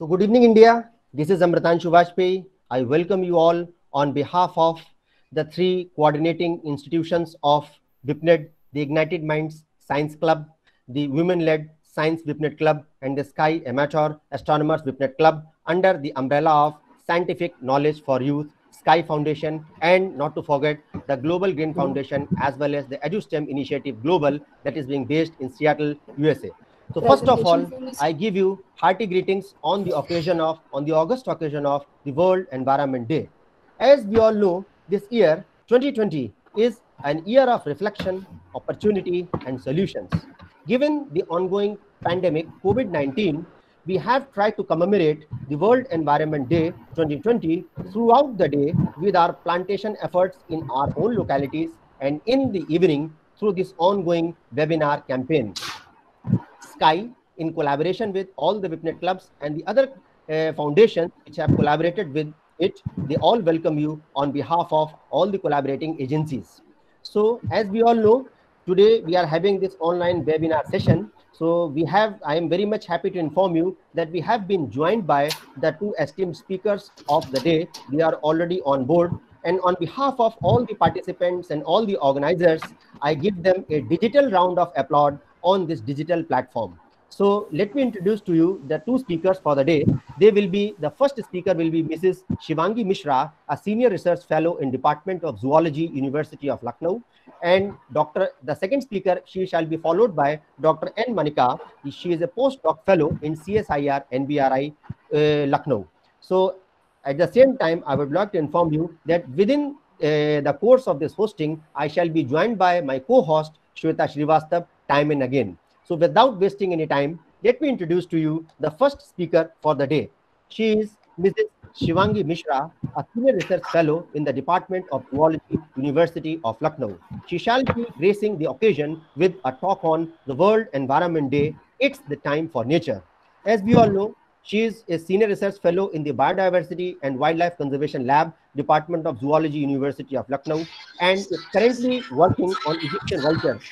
So good evening, India. This is Amritanshu Vajpayee. I welcome you all on behalf of the three coordinating institutions of VIPNET, the Ignited Minds Science Club, the women-led Science VIPNET Club, and the Sky Amateur Astronomers VIPNET Club under the umbrella of Scientific Knowledge for Youth, Sky Foundation, and not to forget the Global Green Foundation, as well as the EduSTEM Initiative Global that is being based in Seattle, USA. So first of all, I give you hearty greetings on the occasion of, on the August occasion of the World Environment Day. As we all know, this year, 2020, is an year of reflection, opportunity, and solutions. Given the ongoing pandemic, COVID-19, we have tried to commemorate the World Environment Day 2020 throughout the day with our plantation efforts in our own localities and in the evening through this ongoing webinar campaign. Sky, in collaboration with all the VIPNET clubs and the other uh, foundations which have collaborated with it, they all welcome you on behalf of all the collaborating agencies. So as we all know, today we are having this online webinar session. So we have, I am very much happy to inform you that we have been joined by the two esteemed speakers of the day. They are already on board. And on behalf of all the participants and all the organizers, I give them a digital round of applause on this digital platform. So let me introduce to you the two speakers for the day. They will be, the first speaker will be Mrs. Shivangi Mishra, a senior research fellow in Department of Zoology, University of Lucknow. And Dr. The second speaker, she shall be followed by Dr. N. Manika. She is a postdoc fellow in CSIR NBRI uh, Lucknow. So at the same time, I would like to inform you that within uh, the course of this hosting, I shall be joined by my co-host, Shweta Srivastav, time and again. So without wasting any time, let me introduce to you the first speaker for the day. She is Mrs. Shivangi Mishra, a senior research fellow in the Department of Zoology, University of Lucknow. She shall be gracing the occasion with a talk on the World Environment Day. It's the time for nature. As we all know, she is a senior research fellow in the Biodiversity and Wildlife Conservation Lab, Department of Zoology, University of Lucknow, and is currently working on Egyptian vultures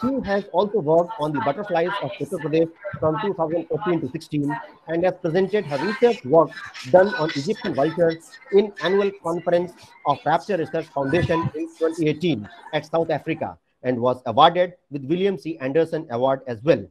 she has also worked on the butterflies of Uttar Pradesh from 2014 to 16 and has presented her research work done on Egyptian vultures in annual conference of Raptor Research Foundation in 2018 at South Africa and was awarded with William C. Anderson Award as well.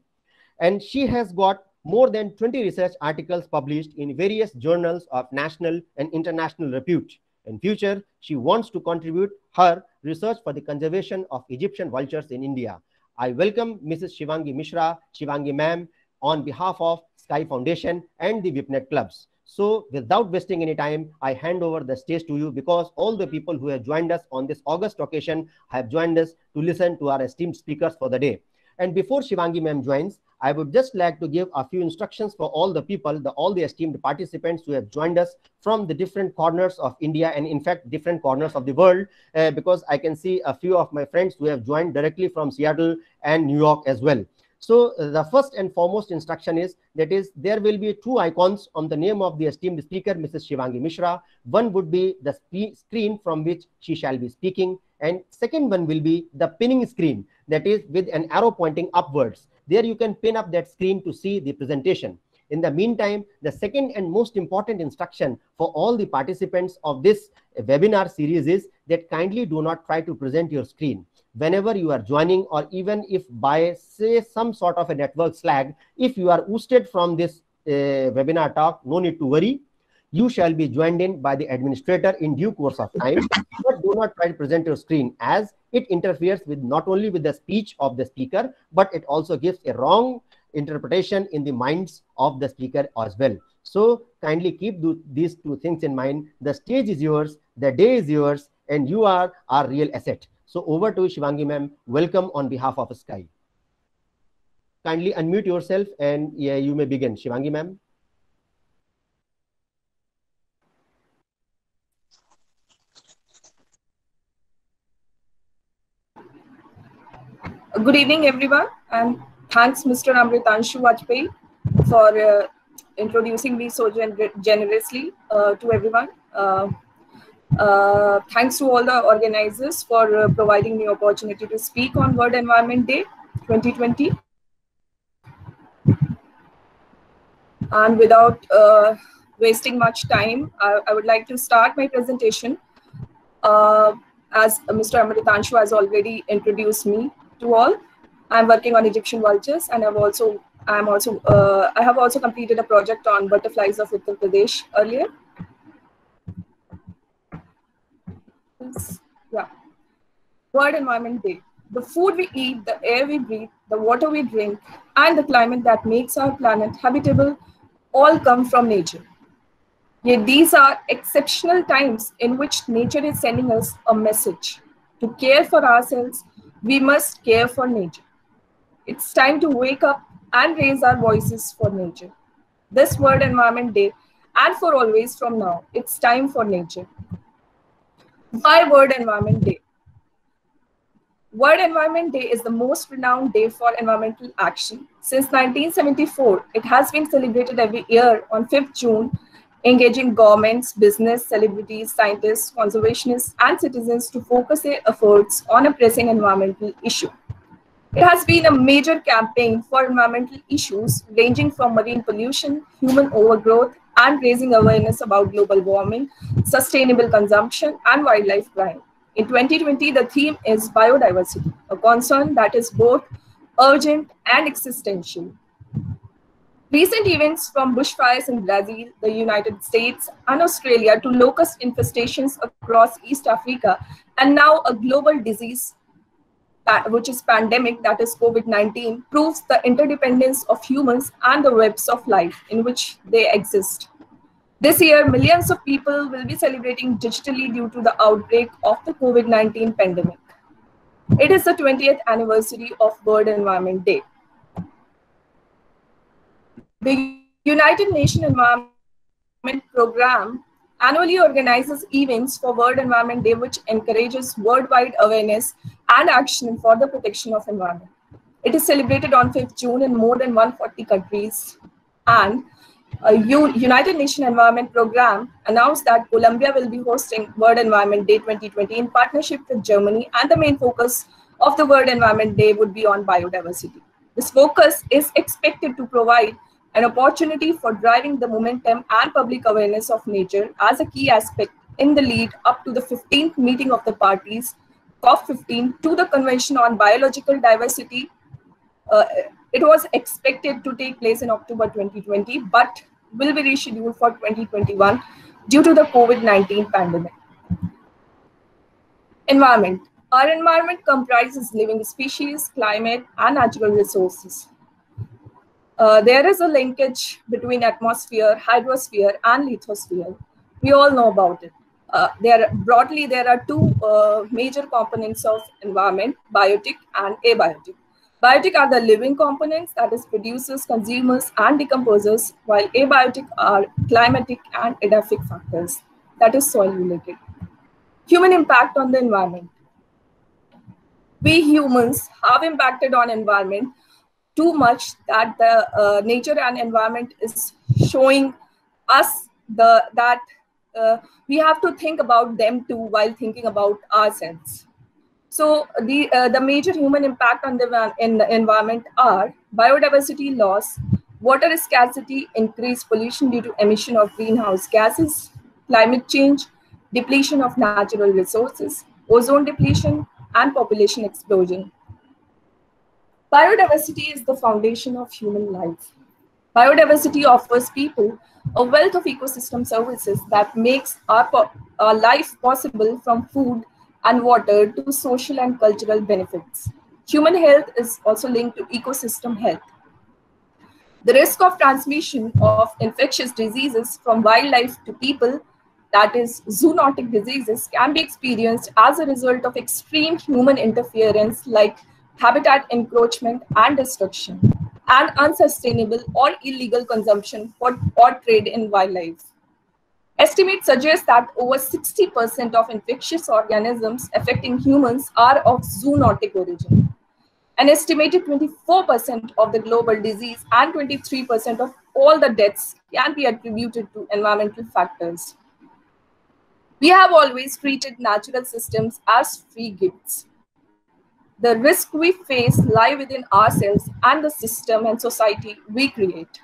And she has got more than 20 research articles published in various journals of national and international repute. In future, she wants to contribute her research for the conservation of Egyptian vultures in India. I welcome Mrs. Shivangi Mishra, Shivangi ma'am, on behalf of Sky Foundation and the VIPNET clubs. So without wasting any time, I hand over the stage to you because all the people who have joined us on this August occasion have joined us to listen to our esteemed speakers for the day. And before Shivangi ma'am joins, I would just like to give a few instructions for all the people, the, all the esteemed participants who have joined us from the different corners of India and in fact, different corners of the world, uh, because I can see a few of my friends who have joined directly from Seattle and New York as well. So uh, the first and foremost instruction is that is there will be two icons on the name of the esteemed speaker, Mrs. Shivangi Mishra. One would be the screen from which she shall be speaking. And second one will be the pinning screen that is with an arrow pointing upwards. There you can pin up that screen to see the presentation. In the meantime, the second and most important instruction for all the participants of this webinar series is that kindly do not try to present your screen. Whenever you are joining or even if by say some sort of a network slag, if you are ousted from this uh, webinar talk, no need to worry you shall be joined in by the administrator in due course of time but do not try to present your screen as it interferes with not only with the speech of the speaker but it also gives a wrong interpretation in the minds of the speaker as well. So kindly keep these two things in mind. The stage is yours the day is yours and you are our real asset. So over to shivangi ma'am. Welcome on behalf of sky. Kindly unmute yourself and yeah, you may begin shivangi ma'am Good evening, everyone, and thanks, Mr. Amritanshu Vajpayee, for uh, introducing me so gen generously uh, to everyone. Uh, uh thanks to all the organizers for uh, providing me opportunity to speak on World Environment Day 2020. And without uh, wasting much time, I, I, would like to start my presentation. As Mr. Amritanshu has already introduced me to all, I'm working on Egyptian vultures, and I've also I'm also uh, I have also completed a project on butterflies of Uttar Pradesh earlier. Yeah. World Environment Day. The food we eat, the air we breathe, the water we drink, and the climate that makes our planet habitable all come from nature. Yet these are exceptional times in which nature is sending us a message. To care for ourselves, we must care for nature. It's time to wake up and raise our voices for nature. This World Environment Day, and for always from now, it's time for nature. Why World Environment Day? World Environment Day is the most renowned day for environmental action. Since 1974, it has been celebrated every year on 5th June, engaging governments, business, celebrities, scientists, conservationists, and citizens to focus their efforts on a pressing environmental issue. It has been a major campaign for environmental issues ranging from marine pollution, human overgrowth, and raising awareness about global warming, sustainable consumption, and wildlife crime. In 2020, the theme is biodiversity, a concern that is both urgent and existential. Recent events from bushfires in Brazil, the United States, and Australia to locust infestations across East Africa, and now a global disease which is pandemic, that is COVID-19, proves the interdependence of humans and the webs of life in which they exist. This year, millions of people will be celebrating digitally due to the outbreak of the COVID-19 pandemic. It is the 20th anniversary of World Environment Day. The United Nations Environment Program annually organizes events for World Environment Day, which encourages worldwide awareness and action for the protection of environment. It is celebrated on 5th June in more than 140 countries. And uh, a United Nations Environment Program announced that Colombia will be hosting World Environment Day 2020 in partnership with Germany, and the main focus of the World Environment Day would be on biodiversity. This focus is expected to provide an opportunity for driving the momentum and public awareness of nature as a key aspect in the lead up to the 15th meeting of the parties, COP15, to the Convention on Biological Diversity. Uh, it was expected to take place in October 2020, but will be rescheduled for 2021 due to the COVID-19 pandemic. Environment. Our environment comprises living species, climate, and natural resources. Uh, there is a linkage between atmosphere, hydrosphere, and lithosphere. We all know about it. Uh, there broadly there are two uh, major components of environment: biotic and abiotic. Biotic are the living components, that is, producers, consumers, and decomposers, while abiotic are climatic and edaphic factors, that is, soil related. Human impact on the environment. We humans have impacted on environment too much that the uh, nature and environment is showing us the that uh, we have to think about them too while thinking about ourselves. So the uh, the major human impact on the in the environment are biodiversity loss water scarcity increased pollution due to emission of greenhouse gases climate change depletion of natural resources ozone depletion and population explosion Biodiversity is the foundation of human life. Biodiversity offers people a wealth of ecosystem services that makes our, our life possible from food and water to social and cultural benefits. Human health is also linked to ecosystem health. The risk of transmission of infectious diseases from wildlife to people, that is, zoonotic diseases, can be experienced as a result of extreme human interference like habitat encroachment and destruction, and unsustainable or illegal consumption for, or trade in wildlife. Estimates suggest that over 60% of infectious organisms affecting humans are of zoonotic origin. An estimated 24% of the global disease and 23% of all the deaths can be attributed to environmental factors. We have always treated natural systems as free gifts. The risk we face lie within ourselves and the system and society we create.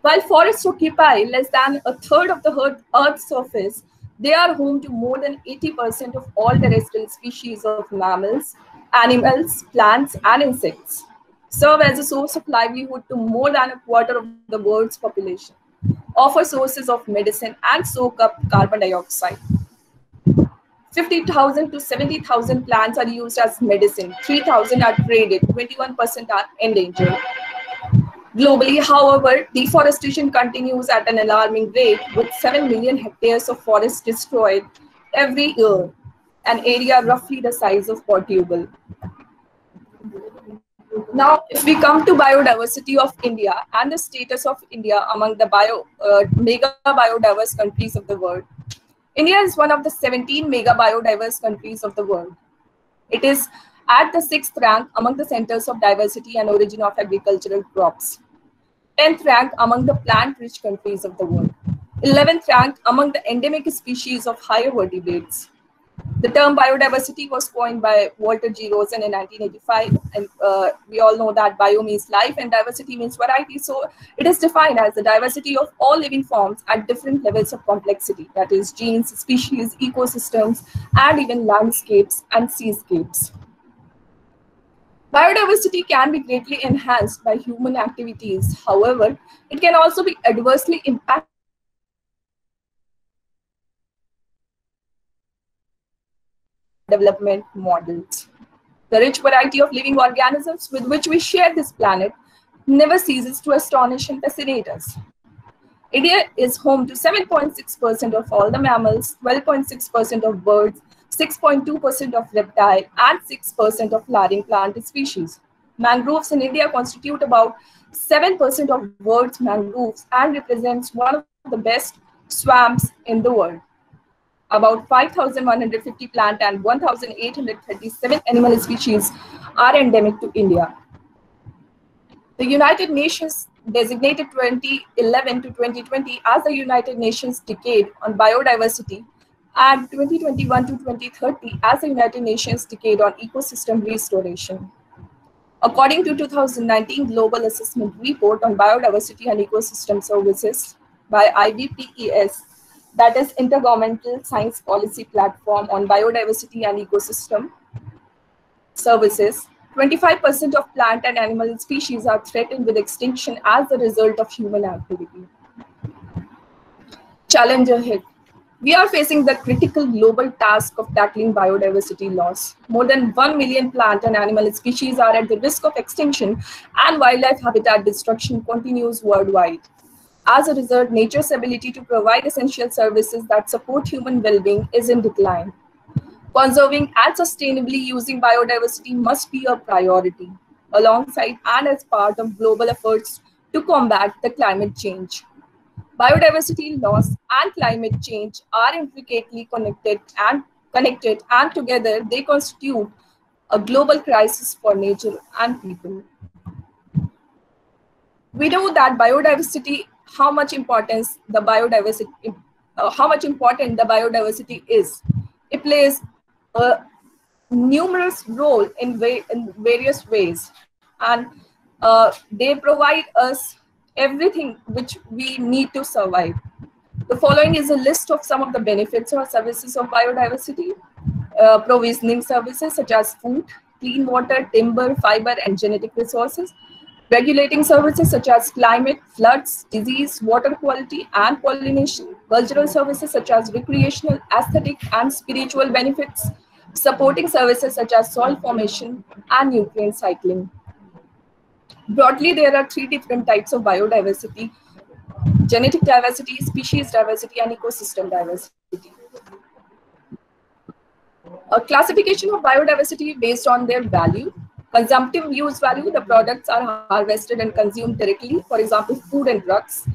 While forests occupy less than a third of the Earth's surface, they are home to more than 80% of all terrestrial species of mammals, animals, plants, and insects, serve as a source of livelihood to more than a quarter of the world's population, offer sources of medicine, and soak up carbon dioxide. 50,000 to 70,000 plants are used as medicine, 3,000 are traded, 21% are endangered. Globally, however, deforestation continues at an alarming rate with 7 million hectares of forest destroyed every year, an area roughly the size of Portugal. Now, if we come to biodiversity of India and the status of India among the bio, uh, mega biodiverse countries of the world, India is one of the 17 mega biodiverse countries of the world. It is at the sixth rank among the centers of diversity and origin of agricultural crops. 10th rank among the plant-rich countries of the world. 11th rank among the endemic species of higher vertebrates. The term biodiversity was coined by Walter G. Rosen in 1985. And uh, we all know that bio means life and diversity means variety. So it is defined as the diversity of all living forms at different levels of complexity. That is genes, species, ecosystems, and even landscapes and seascapes. Biodiversity can be greatly enhanced by human activities. However, it can also be adversely impacted development models. The rich variety of living organisms with which we share this planet never ceases to astonish and fascinate us. India is home to 7.6% of all the mammals, 12.6% of birds, 6.2% of reptile, and 6% of flowering plant species. Mangroves in India constitute about 7% of world's mangroves and represents one of the best swamps in the world about 5,150 plant and 1,837 animal species are endemic to India. The United Nations designated 2011 to 2020 as the United Nations Decade on Biodiversity and 2021 to 2030 as the United Nations Decade on Ecosystem Restoration. According to 2019 Global Assessment Report on Biodiversity and Ecosystem Services by IPBES, that is Intergovernmental Science Policy Platform on Biodiversity and Ecosystem Services, 25% of plant and animal species are threatened with extinction as a result of human activity. Challenge ahead. We are facing the critical global task of tackling biodiversity loss. More than 1 million plant and animal species are at the risk of extinction and wildlife habitat destruction continues worldwide. As a result, nature's ability to provide essential services that support human well-being is in decline. Conserving and sustainably using biodiversity must be a priority, alongside and as part of global efforts to combat the climate change. Biodiversity loss and climate change are intricately connected and connected and together they constitute a global crisis for nature and people. We know that biodiversity how much importance the biodiversity, uh, how much important the biodiversity is. It plays a numerous role in, way, in various ways, and uh, they provide us everything which we need to survive. The following is a list of some of the benefits or services of biodiversity. Uh, provisioning services such as food, clean water, timber, fiber, and genetic resources regulating services such as climate, floods, disease, water quality, and pollination, cultural services such as recreational, aesthetic, and spiritual benefits, supporting services such as soil formation and nutrient cycling. Broadly, there are three different types of biodiversity, genetic diversity, species diversity, and ecosystem diversity. A classification of biodiversity based on their value Consumptive use value, the products are harvested and consumed directly, for example, food and drugs.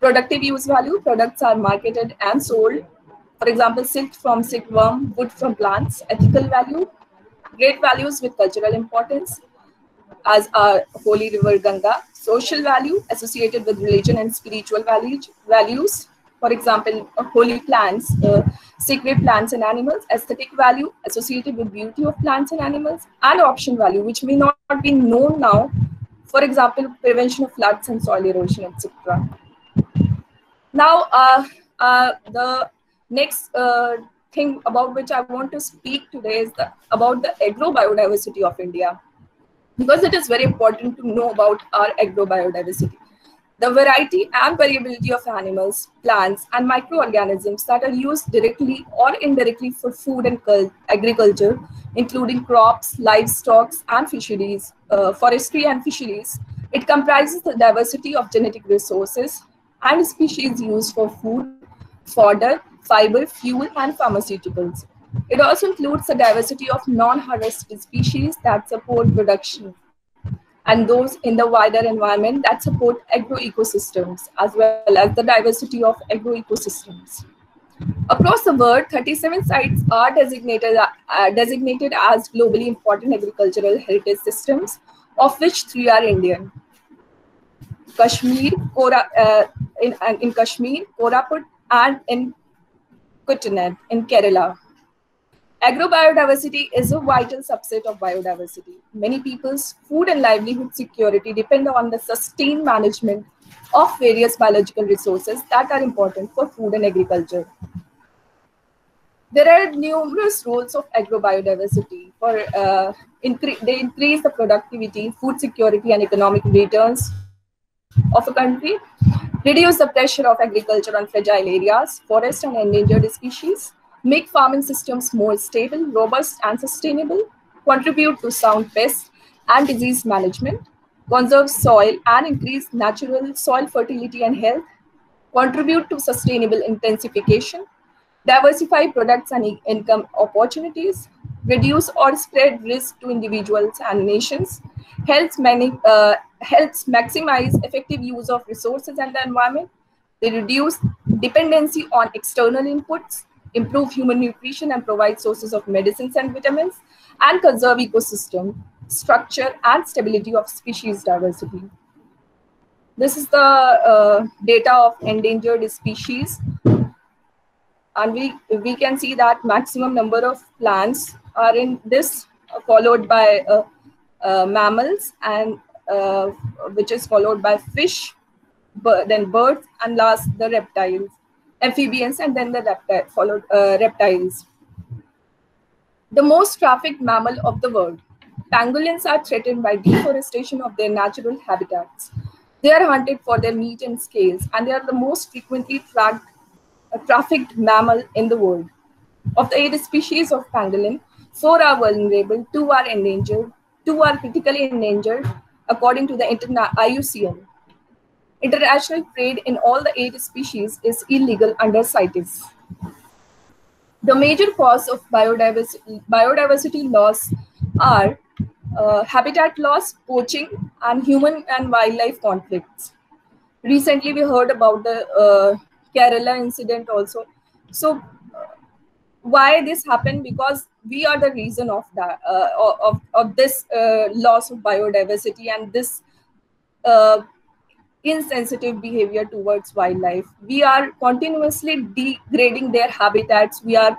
Productive use value, products are marketed and sold. For example, silk from silkworm, wood from plants. Ethical value, great values with cultural importance, as are Holy River Ganga. Social value associated with religion and spiritual values. For example, holy plants, uh, sacred plants and animals, aesthetic value associated with beauty of plants and animals, and option value, which may not be known now. For example, prevention of floods and soil erosion, etc. Now, uh, uh, the next uh, thing about which I want to speak today is the, about the agro-biodiversity of India, because it is very important to know about our agrobiodiversity. The variety and variability of animals, plants, and microorganisms that are used directly or indirectly for food and agriculture, including crops, livestock, and fisheries, uh, forestry and fisheries, it comprises the diversity of genetic resources and species used for food, fodder, fiber, fuel, and pharmaceuticals. It also includes the diversity of non-harvested species that support production and those in the wider environment that support agroecosystems, as well as the diversity of agroecosystems. Across the world, 37 sites are designated, uh, designated as globally important agricultural heritage systems, of which three are Indian. Kashmir, Kora, uh, in, in Kashmir, Koraput, and in Kuttanad in Kerala. Agrobiodiversity is a vital subset of biodiversity. Many people's food and livelihood security depend on the sustained management of various biological resources that are important for food and agriculture. There are numerous roles of agrobiodiversity. For uh, incre they increase the productivity, food security, and economic returns of a country, reduce the pressure of agriculture on fragile areas, forest and endangered species, make farming systems more stable, robust, and sustainable, contribute to sound pest and disease management, conserve soil and increase natural soil fertility and health, contribute to sustainable intensification, diversify products and income opportunities, reduce or spread risk to individuals and nations, helps, many, uh, helps maximize effective use of resources and the environment, they reduce dependency on external inputs, improve human nutrition and provide sources of medicines and vitamins, and conserve ecosystem structure and stability of species diversity. This is the uh, data of endangered species. And we, we can see that maximum number of plants are in this, uh, followed by uh, uh, mammals, and uh, which is followed by fish, then birds, and last the reptiles amphibians, and then the reptile, followed uh, reptiles. The most trafficked mammal of the world. Pangolins are threatened by deforestation of their natural habitats. They are hunted for their meat and scales, and they are the most frequently tracked, uh, trafficked mammal in the world. Of the eight species of pangolin, four are vulnerable, two are endangered, two are critically endangered, according to the Interna IUCN. International trade in all the eight species is illegal under CITES. The major cause of biodiversity, biodiversity loss are uh, habitat loss, poaching, and human and wildlife conflicts. Recently, we heard about the uh, Kerala incident also. So, uh, why this happened? Because we are the reason of that uh, of, of this uh, loss of biodiversity and this uh, insensitive behavior towards wildlife. We are continuously degrading their habitats. We are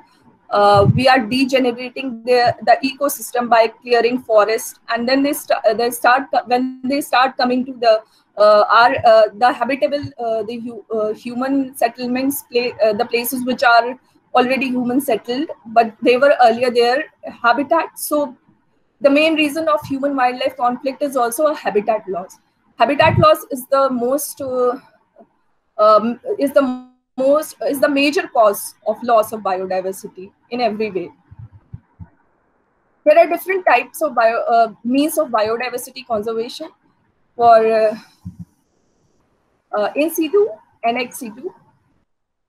uh, we are degenerating the, the ecosystem by clearing forest, and then they start they start when they start coming to the uh, are uh, the habitable uh, the uh, human settlements play uh, the places which are already human settled, but they were earlier their habitat. So the main reason of human wildlife conflict is also a habitat loss habitat loss is the most uh, um, is the most is the major cause of loss of biodiversity in every way. There are different types of bio, uh, means of biodiversity conservation for uh, uh, in situ and ex situ.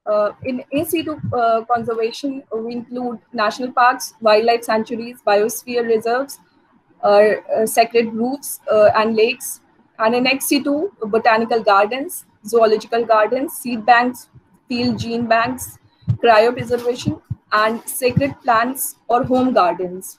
Uh, in in situ uh, conservation we include national parks wildlife sanctuaries biosphere reserves sacred groves and lakes and in ex situ, botanical gardens, zoological gardens, seed banks, field gene banks, cryopreservation, and sacred plants or home gardens.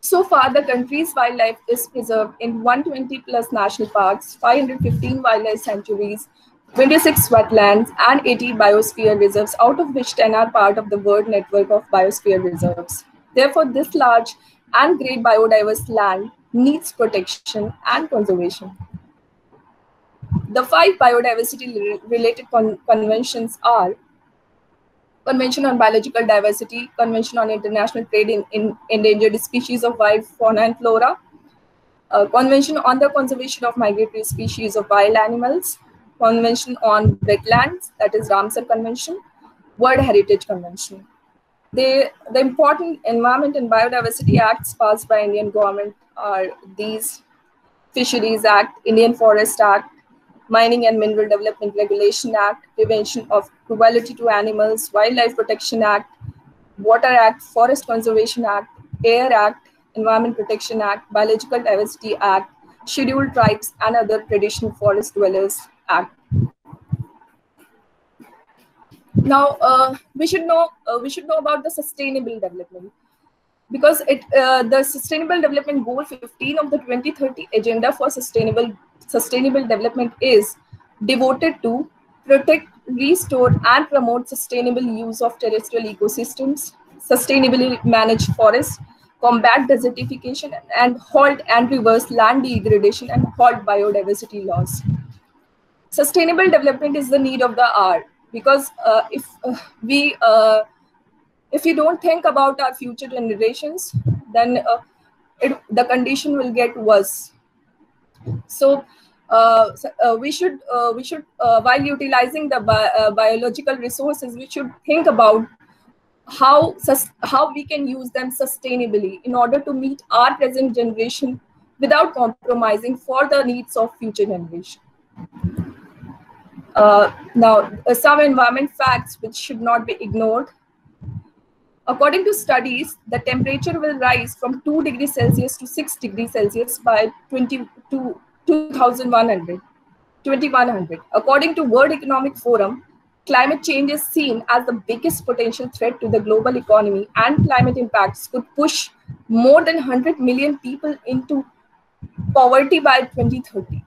So far, the country's wildlife is preserved in 120 plus national parks, 515 wildlife sanctuaries, 26 wetlands, and 80 biosphere reserves, out of which 10 are part of the world network of biosphere reserves. Therefore, this large and great biodiverse land needs protection and conservation. the five biodiversity related con conventions are Convention on Biological Diversity, Convention on International Trade in, in Endangered Species of Wild Fauna and Flora, uh, Convention on the Conservation of Migratory Species of Wild Animals, Convention on Wetlands, that is Ramsar Convention, World Heritage Convention. They, the important Environment and Biodiversity Acts passed by Indian government are these Fisheries Act, Indian Forest Act, Mining and Mineral Development Regulation Act, Prevention of Cruelty to Animals, Wildlife Protection Act, Water Act, Forest Conservation Act, Air Act, Environment Protection Act, Biological Diversity Act, Scheduled Tribes and Other Traditional Forest Dwellers Act. Now, uh, we should know uh, we should know about the sustainable development because it uh, the Sustainable Development Goal 15 of the 2030 Agenda for Sustainable Sustainable Development is devoted to protect, restore, and promote sustainable use of terrestrial ecosystems, sustainably manage forests, combat desertification, and halt and reverse land degradation and halt biodiversity loss. Sustainable development is the need of the hour because uh, if uh, we uh, if we don't think about our future generations, then uh, it, the condition will get worse. So uh, uh, we should uh, we should uh, while utilizing the bi uh, biological resources, we should think about how how we can use them sustainably in order to meet our present generation without compromising for the needs of future generation. Now, some environment facts which should not be ignored. According to studies, the temperature will rise from 2 degrees Celsius to 6 degrees Celsius by 22 2100. 2100. According to World Economic Forum, climate change is seen as the biggest potential threat to the global economy and climate impacts could push more than 100 million people into poverty by 2030.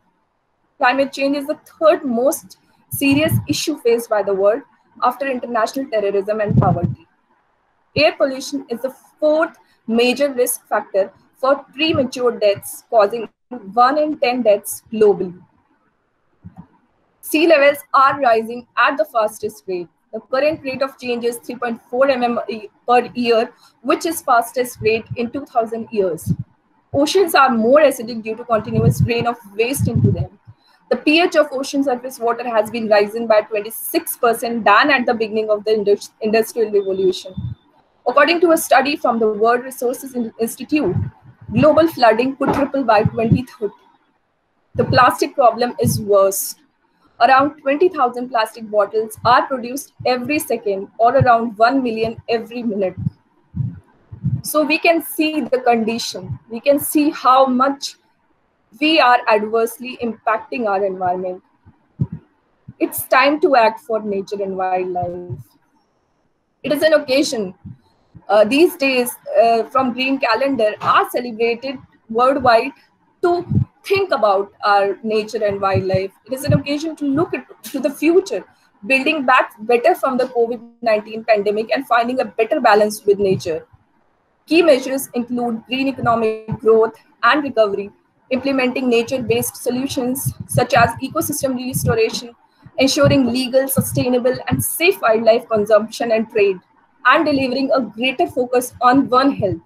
Climate change is the third most serious issue faced by the world after international terrorism and poverty. Air pollution is the fourth major risk factor for premature deaths, causing 1 in 10 deaths globally. Sea levels are rising at the fastest rate. The current rate of change is 3.4 mm per year, which is fastest rate in 2000 years. Oceans are more acidic due to continuous rain of waste into them. The pH of ocean surface water has been rising by 26% than at the beginning of the Industrial Revolution. According to a study from the World Resources Institute, global flooding could triple by 2030. The plastic problem is worse. Around 20,000 plastic bottles are produced every second or around 1 million every minute. So we can see the condition. We can see how much we are adversely impacting our environment. It's time to act for nature and wildlife. It is an occasion uh, these days uh, from green calendar are celebrated worldwide to think about our nature and wildlife. It is an occasion to look at, to the future building back better from the covid-19 pandemic and finding a better balance with nature. Key measures include green economic growth and recovery implementing nature-based solutions such as ecosystem restoration ensuring legal sustainable and safe wildlife consumption and trade and delivering a greater focus on One Health,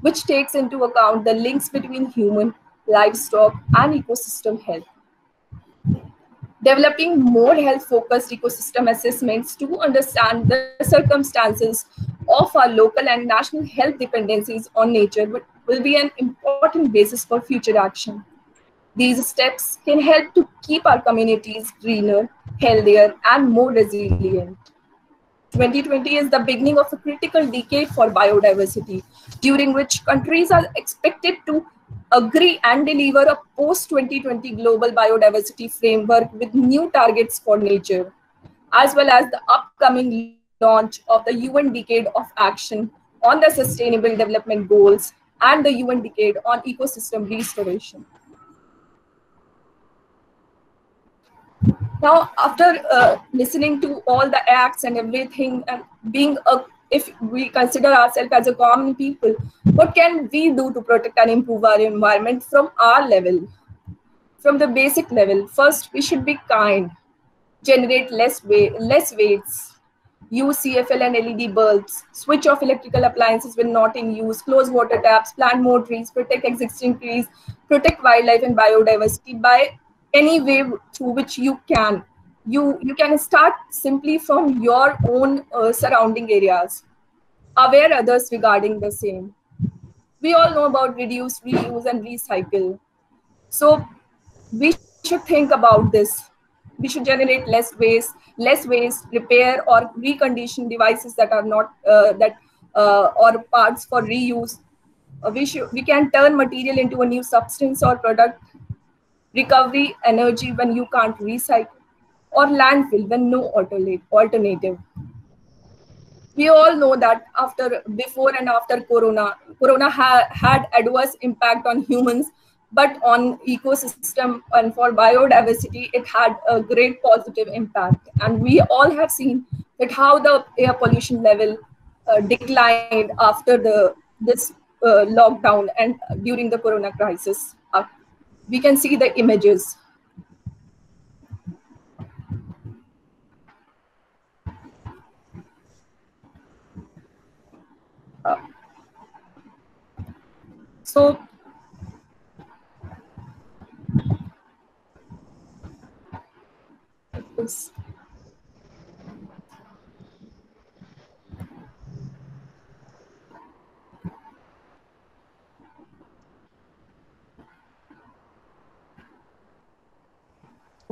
which takes into account the links between human, livestock, and ecosystem health. Developing more health focused ecosystem assessments to understand the circumstances of our local and national health dependencies on nature will be an important basis for future action. These steps can help to keep our communities greener, healthier, and more resilient. 2020 is the beginning of a critical decade for biodiversity, during which countries are expected to agree and deliver a post 2020 global biodiversity framework with new targets for nature, as well as the upcoming launch of the UN Decade of Action on the Sustainable Development Goals and the UN Decade on Ecosystem Restoration. Now, after uh, listening to all the acts and everything, and being a, if we consider ourselves as a common people, what can we do to protect and improve our environment from our level? from the basic level. First, we should be kind, generate less weight, less weights, use CFL and LED bulbs, switch off electrical appliances when not in use, close water taps, plant more trees, protect existing trees, protect wildlife and biodiversity by any way through which you can. You, you can start simply from your own uh, surrounding areas. Aware others regarding the same. We all know about reduce, reuse, and recycle. So we should think about this. We should generate less waste, less waste, repair or recondition devices that are not uh, that uh, or parts for reuse. Uh, we should we can turn material into a new substance or product. Recovery energy when you can't recycle, or landfill when no alternative. We all know that after before and after Corona, Corona ha- had adverse impact on humans but on ecosystem and for biodiversity it had a great positive impact and we all have seen that how the air pollution level uh, declined after the this uh, lockdown and during the corona crisis we can see the images so.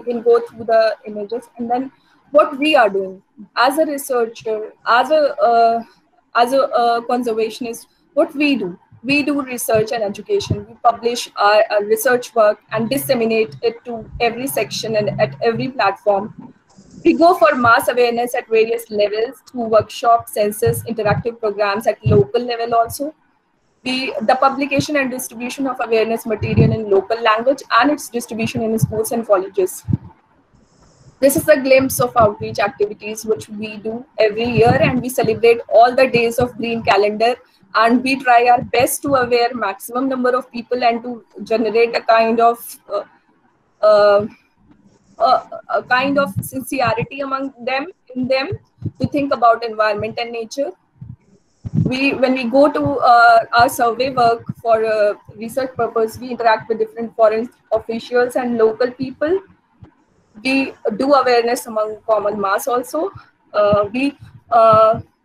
Can go through the images and then what we are doing as a researcher, as a uh, as a uh, conservationist, what we do we do research and education. We publish our, our, research work and disseminate it to every section and at every platform. We go for mass awareness at various levels through workshops, census, interactive programs at local level also. We, the publication and distribution of awareness material in local language and its distribution in schools and colleges. This is a glimpse of outreach activities which we do every year and we celebrate all the days of green calendar and we try our best to aware maximum number of people and to generate a kind of uh, uh, a kind of sincerity among them in them to think about environment and nature we when we go to uh, our survey work for uh, research purpose we interact with different foreign officials and local people. We do awareness among common mass also. Uh, we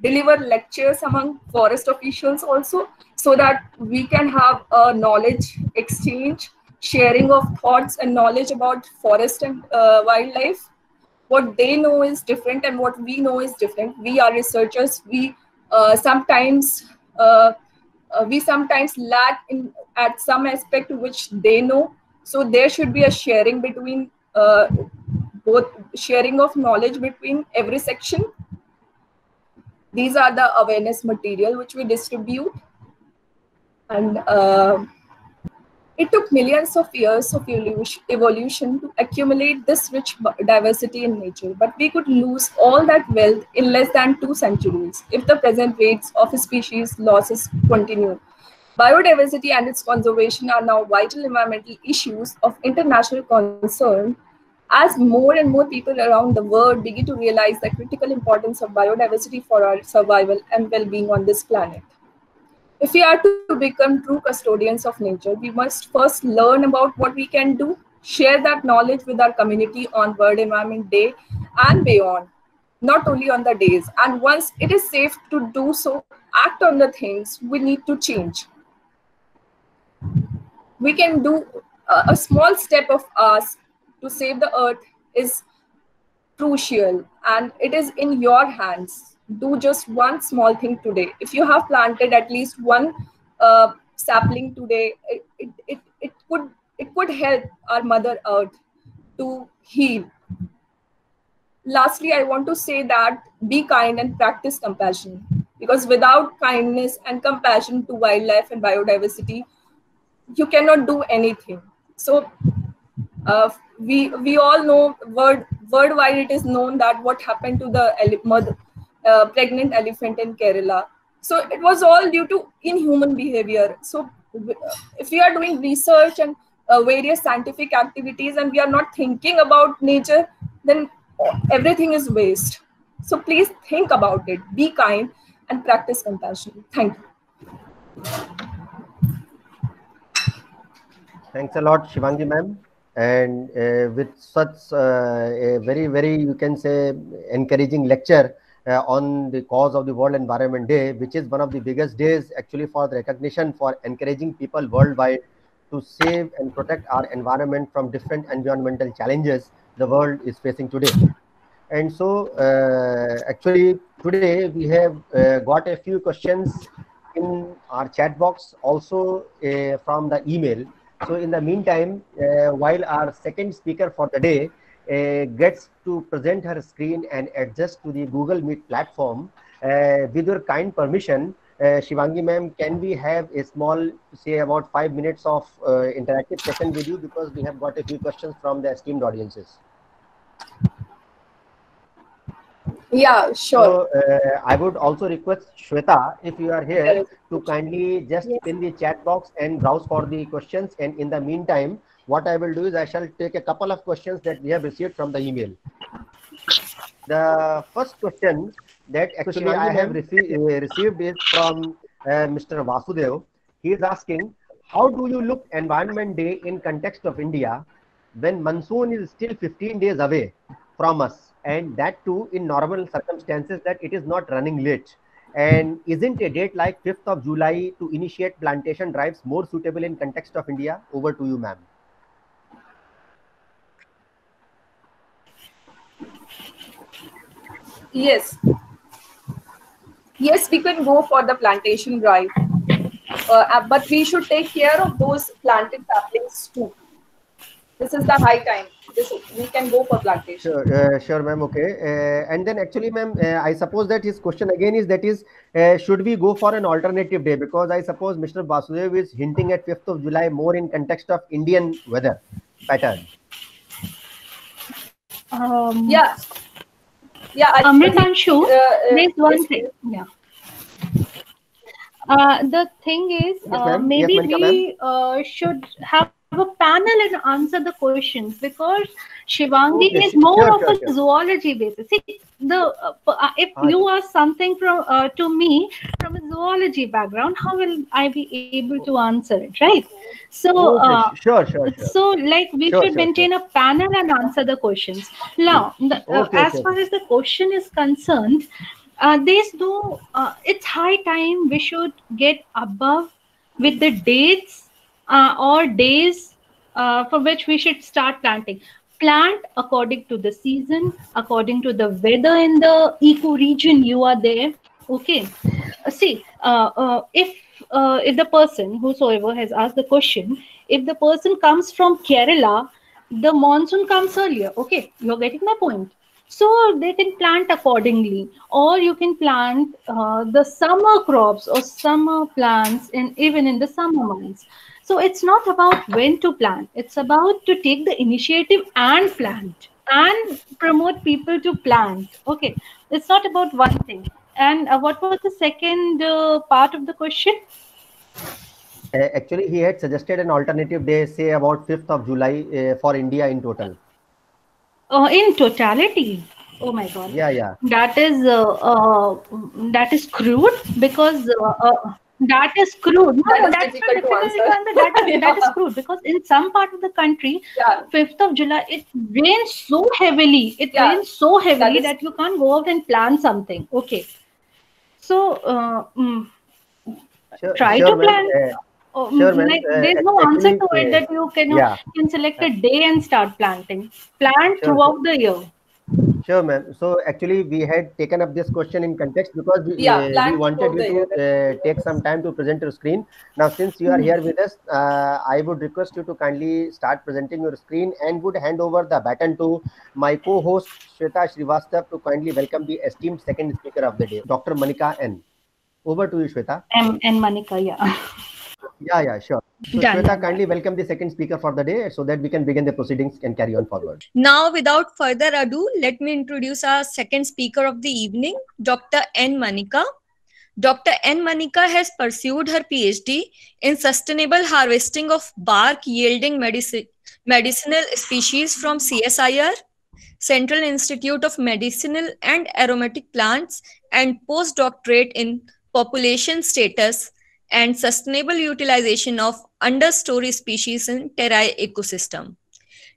deliver lectures among forest officials also so that we can have a knowledge exchange sharing of thoughts and knowledge about forest and uh, wildlife. What they know is different and what we know is different. We are researchers. We uh, sometimes uh, uh we sometimes lack in at some aspect which they know. So there should be a sharing between uh, both sharing of knowledge between every section. These are the awareness material which we distribute. And uh, it took millions of years of evolution to accumulate this rich diversity in nature, but we could lose all that wealth in less than two centuries if the present rates of species losses continue. Biodiversity and its conservation are now vital environmental issues of international concern as more and more people around the world begin to realize the critical importance of biodiversity for our survival and well-being on this planet. If we are to become true custodians of nature, we must first learn about what we can do, share that knowledge with our community on World Environment Day and beyond, not only on the days. And once it is safe to do so, act on the things we need to change. We can do a, a small step of us to save the earth is crucial and it is in your hands do just one small thing today. If you have planted at least one uh, sapling today it, it, it, it could it could help our mother earth to heal. Lastly i want to say that be kind and practice compassion because without kindness and compassion to wildlife and biodiversity you cannot do anything. So uh, we we all know word worldwide it is known that what happened to the mother, uh, pregnant elephant in Kerala. So it was all due to inhuman behavior. So if we are doing research and uh, various scientific activities and we are not thinking about nature, then everything is waste. So please think about it, be kind, and practice compassion. Thank you. Thanks a lot, Shivangi ma'am. And uh, with such uh, a very, very, you can say, encouraging lecture uh, on the cause of the World Environment Day, which is one of the biggest days actually for the recognition for encouraging people worldwide to save and protect our environment from different environmental challenges the world is facing today. And so, uh, actually, today we have uh, got a few questions in our chat box, also uh, from the email. So, in the meantime, uh, while our second speaker for the day gets to present her screen and adjust to the Google Meet platform, uh, with your kind permission, uh, Shivangi ma'am, can we have a small, say about five minutes of uh, interactive session with you because we have got a few questions from the esteemed audiences. Yeah, sure. So uh, I would also request Shweta, if you are here, to kindly just Yes. in the chat box and browse for the questions. And in the meantime, what I will do is I shall take a couple of questions that we have received from the email. The first question that actually I have rece- uh, received is from uh, Mr. Vasudev. He is asking, how do you look Environment Day in context of India when monsoon is still 15 days away from us and that too in normal circumstances that it is not running late and isn't a date like 5th of july to initiate plantation drives more suitable in context of india over to you ma'am Yes. Yes, we can go for the plantation drive. Uh, uh, but we should take care of those planted saplings too. This is the high time. This, we can go for plantation. sure uh, sure ma'am okay uh, and then actually ma'am uh, i suppose that his question again is that is uh, should we go for an alternative day because i suppose mr vasudev is hinting at 5th of july more in context of indian weather pattern Um, Yeah. Yeah. I- Amritanshu, Uh, uh, there's one yes, thing. Yeah. Uh, the thing is, Yes, uh, maybe Yes, we uh, should have a panel and answer the questions because Shivangi Okay, is more sure, of sure, a sure. zoology basis. See, the uh, uh, if you ask something from uh, to me from a zoology background, how will I be able to answer it, right? So. Uh, sure sure so, like, we should maintain a panel and answer the questions. Now, the, uh, Okay, as far as the question is concerned, uh, there's no, uh, it's high time we should get above with the dates uh, or days uh, for which we should start planting. Plant according to the season, according to the weather in the eco region you are there. Okay. Uh, see, uh, uh, if uh, if the person whosoever has asked the question, if the person comes from Kerala, the monsoon comes earlier. Okay, you're getting my point. So they can plant accordingly, or you can plant uh, the summer crops or summer plants in even in the summer months. So it's not about when to plant; it's about to take the initiative and plant and promote people to plant. Okay, it's not about one thing. And uh, what was the second uh, part of the question? Actually, he had suggested an alternative day, say about 5th of July uh, for India in total. Uh, in totality, oh my God, Yeah, yeah. that is uh, uh, that is crude because uh, uh, that is crude. No, That no, is that's difficult to not answer. difficult to answer. That is, that is crude because in some part of the country, Yeah. 5th of July, it rains so heavily. It Yeah. rains so heavily is- that you can't go out and plant something. Okay. So, uh, mm, Sure, Try sure, to ma'am. plan. Uh, oh, Sure, like, Uh, there's no answer to it uh, that you can, yeah. can select a day and start planting. Plant Sure, throughout the year. Sure, ma'am. So actually, we had taken up this question in context because we, Yeah, uh, we wanted you to uh, take some time to present your screen. Now, since you are here with us, uh, I would request you to kindly start presenting your screen and would hand over the baton to my co-host Shweta Srivastav to kindly welcome the esteemed second speaker of the day, Dr. Manika N. Over to you, Shweta. And, and Manika, yeah. Yeah, yeah, sure. So, Done. Shweta, kindly welcome the second speaker for the day so that we can begin the proceedings and carry on forward. Now, without further ado, let me introduce our second speaker of the evening, Dr. N. Manika. Dr. N. Manika has pursued her PhD in sustainable harvesting of bark yielding medici- medicinal species from CSIR, Central Institute of Medicinal and Aromatic Plants, and postdoctorate in population status and sustainable utilization of understory species in Terai ecosystem.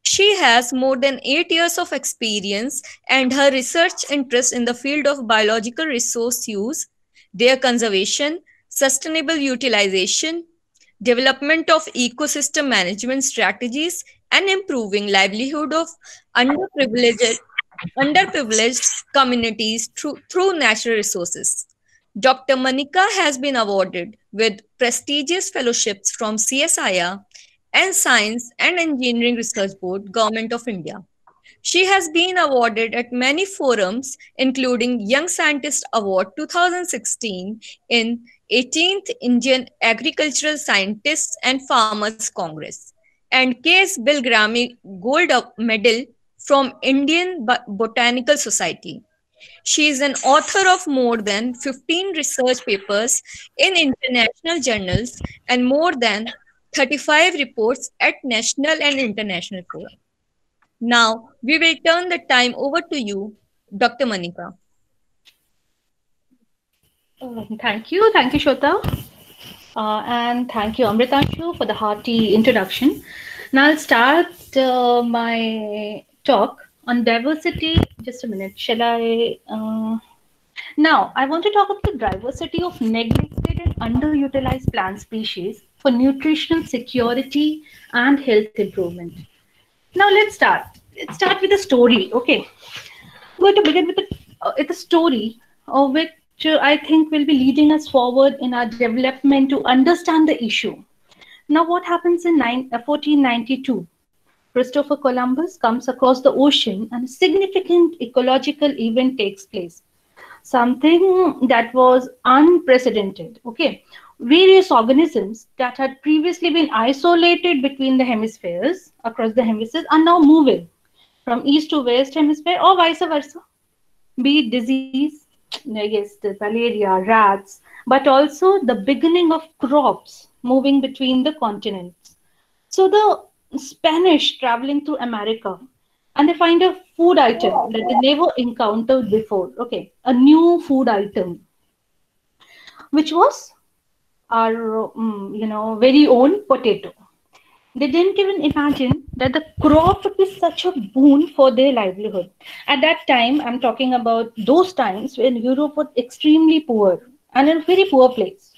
She has more than eight years of experience and her research interest in the field of biological resource use, their conservation, sustainable utilization, development of ecosystem management strategies, and improving livelihood of underprivileged, underprivileged communities through, through natural resources. Dr. Manika has been awarded with prestigious fellowships from CSIR and Science and Engineering Research Board, Government of India. She has been awarded at many forums, including Young Scientist Award 2016 in 18th Indian Agricultural Scientists and Farmers Congress and K.S. Bilgrami Gold Medal from Indian Botanical Society. She is an author of more than 15 research papers in international journals and more than 35 reports at national and international forums. Now, we will turn the time over to you, Dr. Manika. Uh, thank you. Thank you, Shweta. Uh, and thank you, Amritanshu, for the hearty introduction. Now, I'll start uh, my talk on diversity. Just a minute. Shall I? Uh, now, I want to talk about the diversity of neglected and underutilized plant species for nutritional security and health improvement. Now let's start. Let's start with a story. Okay, I'm going to begin with a, uh, with a story of which uh, I think will be leading us forward in our development to understand the issue. Now, what happens in nine, uh, 1492? Christopher Columbus comes across the ocean and a significant ecological event takes place. Something that was unprecedented. Okay, various organisms that had previously been isolated between the hemispheres across the hemispheres are now moving from east to west hemisphere or vice versa be it disease i guess the malaria rats but also the beginning of crops moving between the continents so the spanish traveling through america and they find a food item that they never encountered before. Okay a new food item which was our um, you know very own potato. They didn't even imagine that the crop would be such a boon for their livelihood. At that time i'm talking about those times when europe was extremely poor and in a very poor place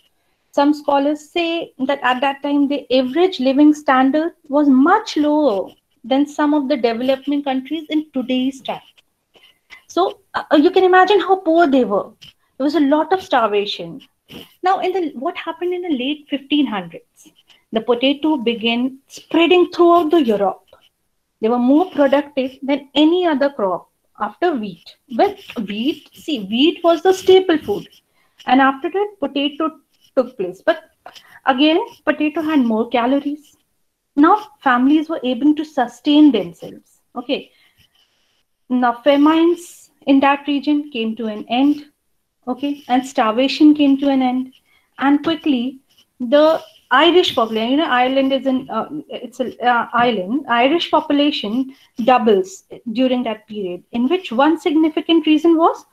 some scholars say that at that time the average living standard was much lower than some of the developing countries in today's time. So uh, you can imagine how poor they were. There was a lot of starvation. Now, in the what happened in the late 1500s, the potato began spreading throughout the Europe. They were more productive than any other crop after wheat. But wheat, see, wheat was the staple food, and after that, potato took place. But again, potato had more calories. Now, families were able to sustain themselves. Okay. Now, famines in that region came to an end okay and starvation came to an end and quickly the irish population you know ireland is an uh, it's an uh, island irish population doubles during that period in which one significant reason was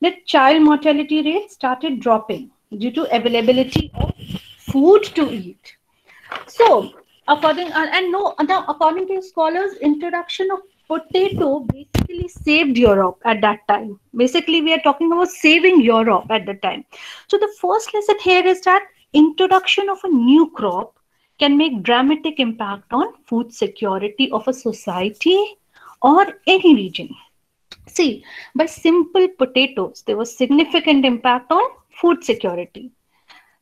that child mortality rate started dropping due to availability of food to eat so according and no now according to scholars introduction of potato basically saved Europe at that time. Basically, we are talking about saving Europe at the time. So the first lesson here is that introduction of a new crop can make dramatic impact on food security of a society or any region. See, by simple potatoes, there was significant impact on food security.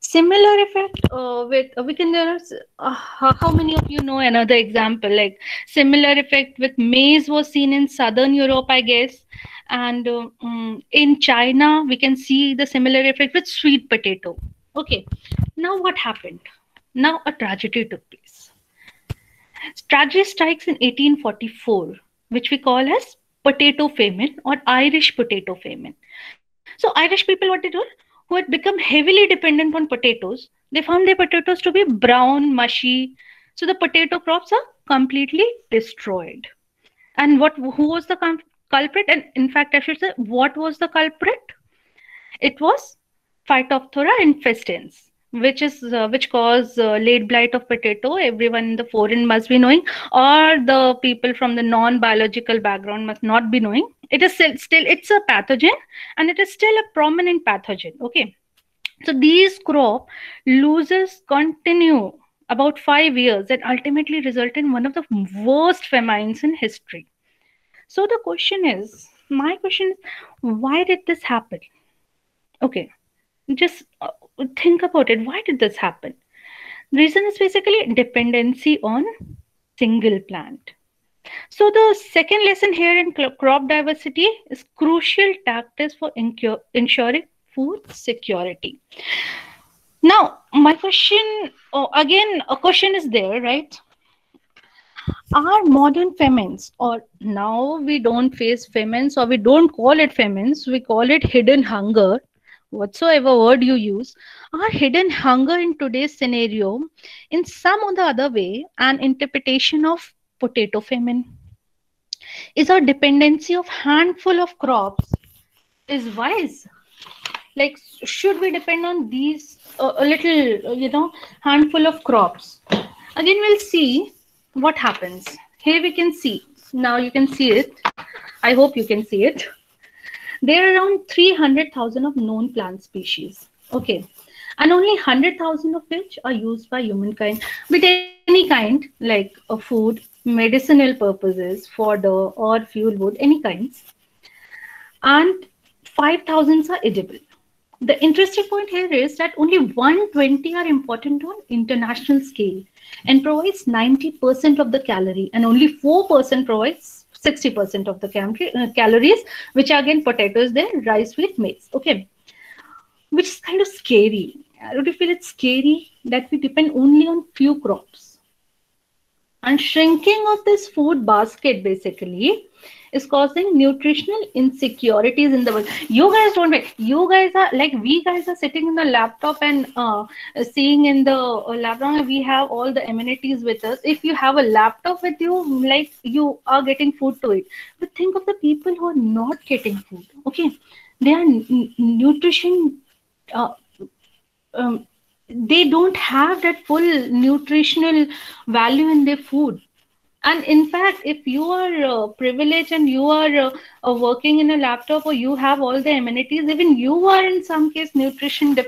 Similar effect uh, with uh, we can there's uh, how many of you know another example like similar effect with maize was seen in southern europe i guess. And um, in china we can see the similar effect with sweet potato. Okay now what happened? Now a tragedy took place. Tragedy strikes in 1844 which we call as potato famine or irish potato famine. So irish people what they do who had become heavily dependent on potatoes, they found their potatoes to be brown, mushy. So the potato crops are completely destroyed. And what who was the culprit? And in fact, I should say, what was the culprit? It was Phytophthora infestans which is uh, which cause uh, late blight of potato. Everyone in the foreign must be knowing or the people from the non biological background must not be knowing. It is still, still it's a pathogen and it is still a prominent pathogen okay? So these crop loses continue about 5 years and ultimately result in one of the worst famines in history. So the question is my question is why did this happen? Okay just uh, think about it. Why did this happen? The reason is basically dependency on single plant. So the second lesson here in crop diversity is crucial tactics for ensuring food security. Now my question oh, again a question is there right? Are modern famines or now we don't face famines or we don't call it famines we call it hidden hunger whatsoever word you use, our hidden hunger in today's scenario in some or the other way an interpretation of potato famine? Is our dependency of handful of crops is wise? Like, should we depend on these uh, a little, you know, handful of crops? Again, we'll see what happens. Here we can see. Now you can see it. I hope you can see it there are around 300,000 of known plant species. Okay. And only 100,000 of which are used by humankind with any kind like a food, medicinal purposes, fodder or fuel wood, any kinds. And 5,000 are edible. The interesting point here is that only 120 are important on international scale and provides 90% of the calorie and only 4% provides 60% of the uh, calories, which are again potatoes, then rice with maize. Okay. Which is kind of scary. Don't you feel it's scary that we depend only on few crops? And shrinking of this food basket basically is causing nutritional insecurities in the world. You guys don't wait. You guys are like we guys are sitting in the laptop and uh, seeing in the laptop. We have all the amenities with us. If you have a laptop with you, like you are getting food to it. But think of the people who are not getting food. Okay, they are nutrition. Uh, um, they don't have that full nutritional value in their food and in fact if you are uh, privileged and you are uh, working in a laptop or you have all the amenities even you are in some case nutrition de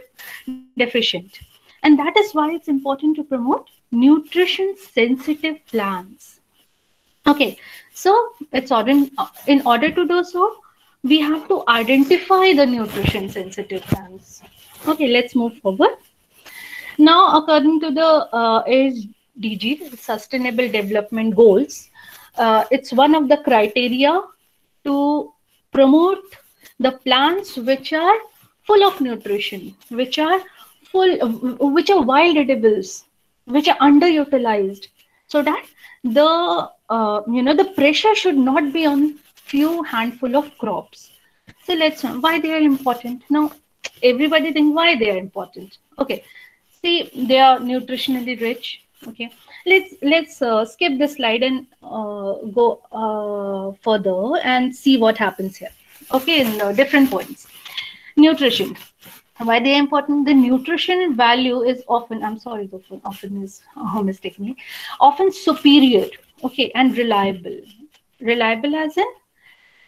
deficient. And that is why it's important to promote nutrition sensitive plans okay so it's order in order to do so we have to identify the nutrition sensitive plants. Okay let's move forward. Now according to the uh, age DG, Sustainable Development Goals, uh, it's one of the criteria to promote the plants which are full of nutrition, which are full, which are wild edibles, which are underutilized, so that the uh, you know the pressure should not be on few handful of crops. So let's why they are important. Now everybody think why they are important. Okay, see they are nutritionally rich okay. Let's let's uh, skip this slide and uh, go uh, further and see what happens here. Okay in uh, different points. Nutrition. Why they important? The nutrition value is often i'm sorry often, often is oh, mistakenly often superior okay and reliable. Reliable as in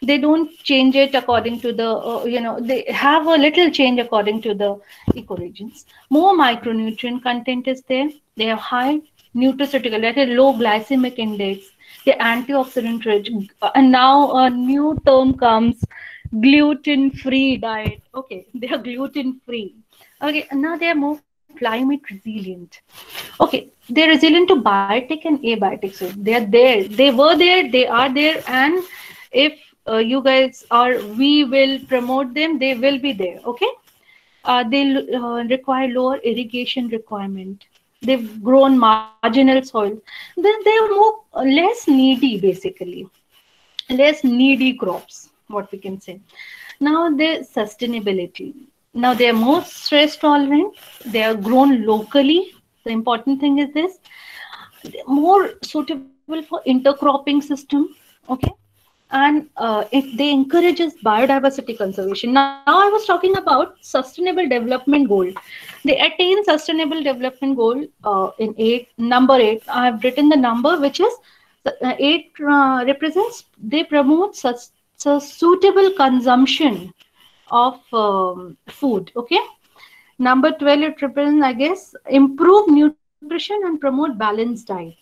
they don't change it according to the uh, you know they have a little change according to the ecoregions more micronutrient content is there they have high nutraceutical, that is low glycemic index, the antioxidant rich, and now a new term comes, gluten-free diet. Okay, they are gluten-free. Okay, now they are more climate resilient. Okay, they're resilient to biotic and abiotic. So they are there. They were there. They are there. And if uh, you guys are, we will promote them. They will be there. Okay. Uh, they uh, require lower irrigation requirement they've grown marginal soil then they're more less needy basically less needy crops what we can say now the sustainability now they are more stress tolerant. They are grown locally. The important thing is this: more suitable for intercropping system. Okay, and uh, it, they encourages biodiversity conservation. Now, now, I was talking about sustainable development goal. They attain sustainable development goal uh, in eight number eight. I have written the number which is uh, eight uh, represents. They promote such, such suitable consumption of um, food. Okay. Number twelve it represents I guess improve nutrition and promote balanced diet.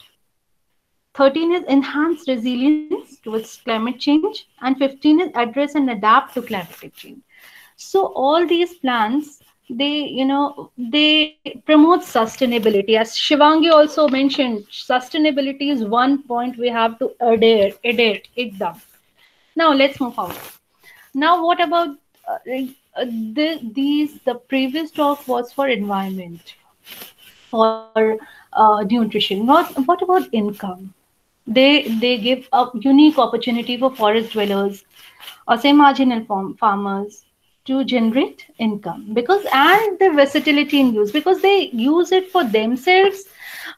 13 is enhance resilience towards climate change and 15 is address and adapt to climate change. So all these plans they you know they promote sustainability. As shivangi also mentioned sustainability is one point we have to adhere adhere ekdam now let's move on. now what about uh, uh, the, these the previous talk was for environment for uh, nutrition. What what about income they they give a unique opportunity for forest dwellers or say marginal farm, farmers to generate income. Because and the versatility in use because they use it for themselves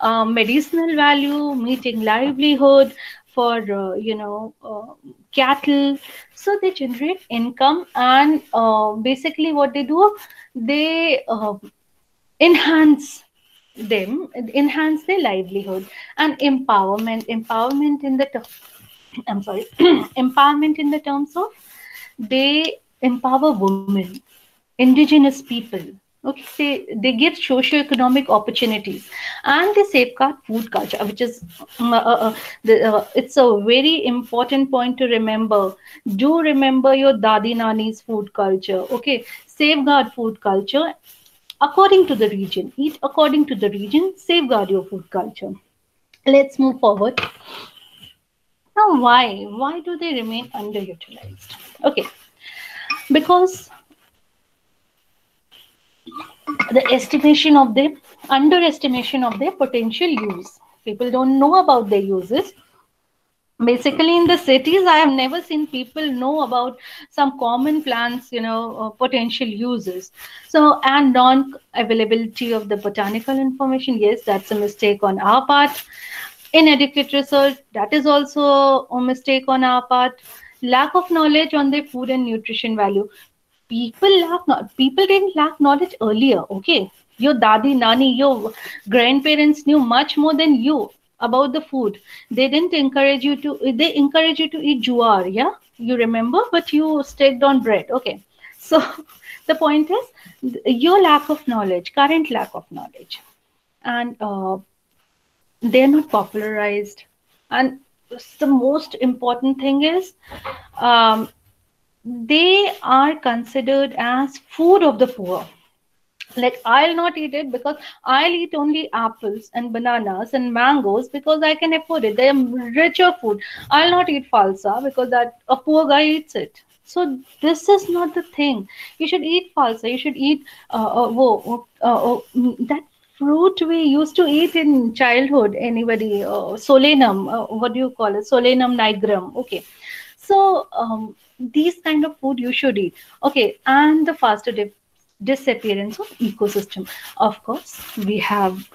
uh, medicinal value meeting livelihood for uh, you know uh, cattle. So they generate income and uh, basically what they do they uh, enhance them enhance their livelihood and empowerment empowerment in the term i'm sorry empowerment in the terms of they empower women indigenous people. Okay they, they give socio-economic opportunities and they safeguard food culture which is uh, uh, uh the, uh, it's a very important point to remember. Do remember your dadi nani's food culture okay? Safeguard food culture according to the region. Eat according to the region. Safeguard your food culture. Let's move forward. Now, why? Why do they remain underutilized? Okay, because the estimation of their underestimation of their potential use. People don't know about their uses basically in the cities i have never seen people know about some common plants you know uh, potential uses. So and non availability of the botanical information yes that's a mistake on our part. Inadequate research that is also a mistake on our part. Lack of knowledge on the food and nutrition value. People lack not people didn't lack knowledge earlier okay? Your dadi nani your grandparents knew much more than you about the food. They didn't encourage you to they encourage you to eat juar yeah? You remember? But you stayed on bread. Okay. So the point is your lack of knowledge current lack of knowledge and uh, they're not popularized. And the most important thing is um, they are considered as food of the poor like i'll not eat it because i'll eat only apples and bananas and mangoes because i can afford it. They're richer food. I'll not eat falsa because that a poor guy eats it. So this is not the thing. You should eat falsa. You should eat uh, uh, whoa, uh, uh, that fruit we used to eat in childhood. Anybody uh, solanum uh, what do you call it? Solanum nigrum okay. So um, these kind of food you should eat. Okay. And the faster disappearance of ecosystem. Of course we have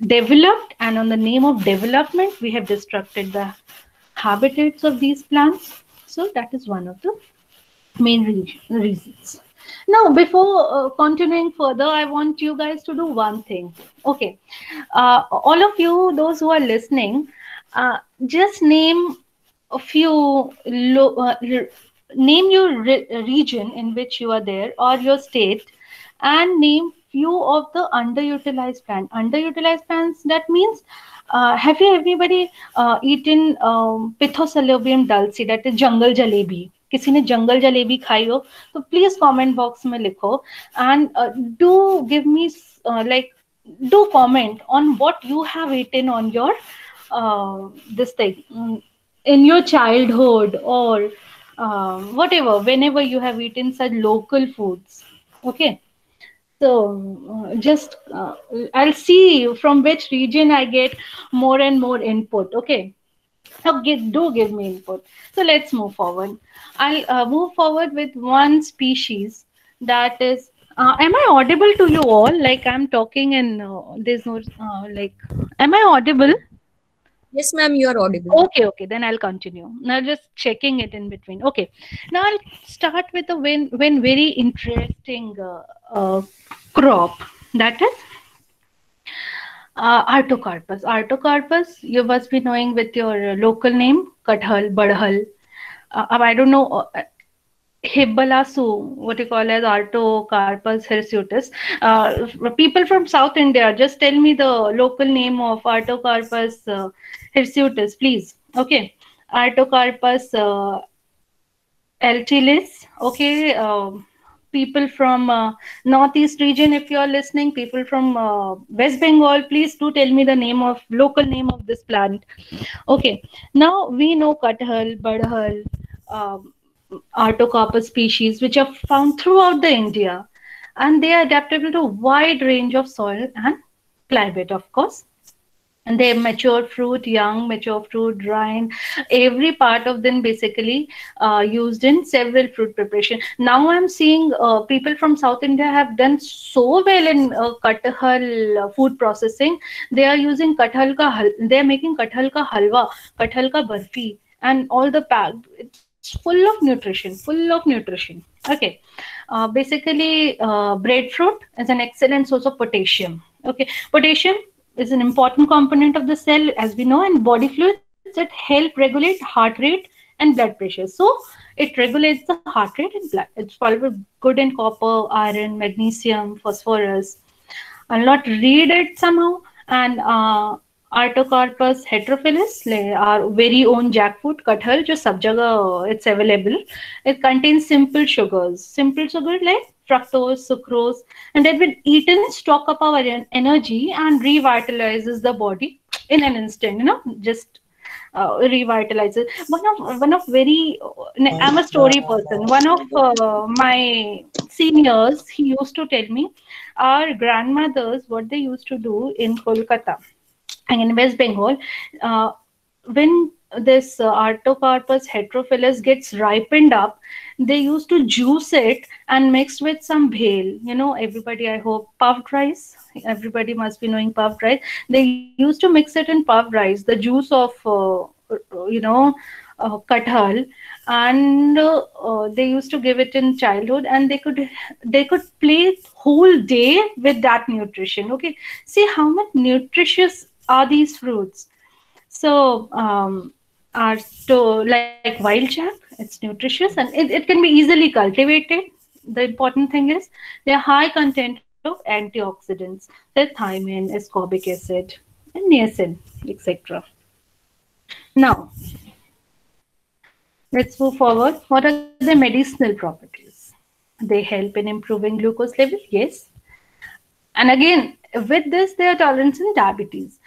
developed and on the name of development we have destructed the habitats of these plants. So that is one of the main re reasons. Now before uh, continuing further i want you guys to do one thing. Okay. Uh, all of you those who are listening uh, just name a few uh, name your re region in which you are there or your state and name few of the underutilized plants. Underutilized plants, that means, uh, have you everybody uh, eaten um, Pithecellobium dulce, that is jungle jalebi? किसी ने जंगल जलेबी खाई हो तो please comment box में लिखो and do give me like do comment on what you have eaten on your this thing in your childhood or uh, whatever whenever you have eaten such local foods okay so uh, just uh, i'll see from which region i get more and more input okay so get, do give me input so let's move forward i'll uh, move forward with one species that is Uh, am I audible to you all? Like I'm talking and uh, there's no uh, like. Am I audible? Yes, ma'am, you are audible. Okay, okay. Then I'll continue. Now just checking it in between. Okay. Now I'll start with a when when very interesting uh, uh, crop that is uh, Artocarpus. Artocarpus, you must be knowing with your local name, Kathal, Badhal. Uh, I don't know, uh, Hebbalasu, what you call as Artocarpus hirsutus. Uh, people from South India, just tell me the local name of Artocarpus uh, hirsutus, please. Okay. Artocarpus uh, altilis. Okay. Um, people from uh, northeast region if you are listening people from uh, west bengal please do tell me the name of local name of this plant okay now we know kathal badhal um, artocarpus species which are found throughout the india. And they are adaptable to a wide range of soil and climate of course. And they mature fruit young mature fruit rind every part of them basically uh, used in several fruit preparation. Now i'm seeing uh, people from south india have done so well in uh, kathal uh, food processing. They are using kathal ka they are making kathal ka halwa kathal ka barfi and all the pack it's full of nutrition full of nutrition okay uh, basically uh, breadfruit is an excellent source of potassium okay potassium is an important component of the cell, as we know, and body fluids that help regulate heart rate and blood pressure. So it regulates the heart rate and blood. It's probably good in copper, iron, magnesium, phosphorus. I'll not read it somehow. And uh, Artocarpus heterophyllus, our very own jackfruit, kathal, जो सब जगह it's available. It contains simple sugars. Simple sugar like fructose, sucrose, and that when eaten, stock up our energy and revitalizes the body in an instant. You know, just uh, revitalizes. One of one of very, I'm a story person. One of uh, my seniors, he used to tell me, our grandmothers what they used to do in Kolkata and in West Bengal, uh, when this uh, Artocarpus heterophyllus gets ripened up, they used to juice it and mix with some bhel. You know, everybody, I hope, puffed rice. Everybody must be knowing puffed rice. They used to mix it in puffed rice, the juice of, uh, you know, uh, kathal and uh, uh, they used to give it in childhood and they could they could play whole day with that nutrition okay see how much nutritious are these fruits? So um, are so like wild jack it's nutritious and it, it can be easily cultivated. The important thing is they're high content of antioxidants the thiamine ascorbic acid and niacin etc now let's move forward. What are the medicinal properties? They help in improving glucose level? Yes. And again with this they are tolerant in diabetes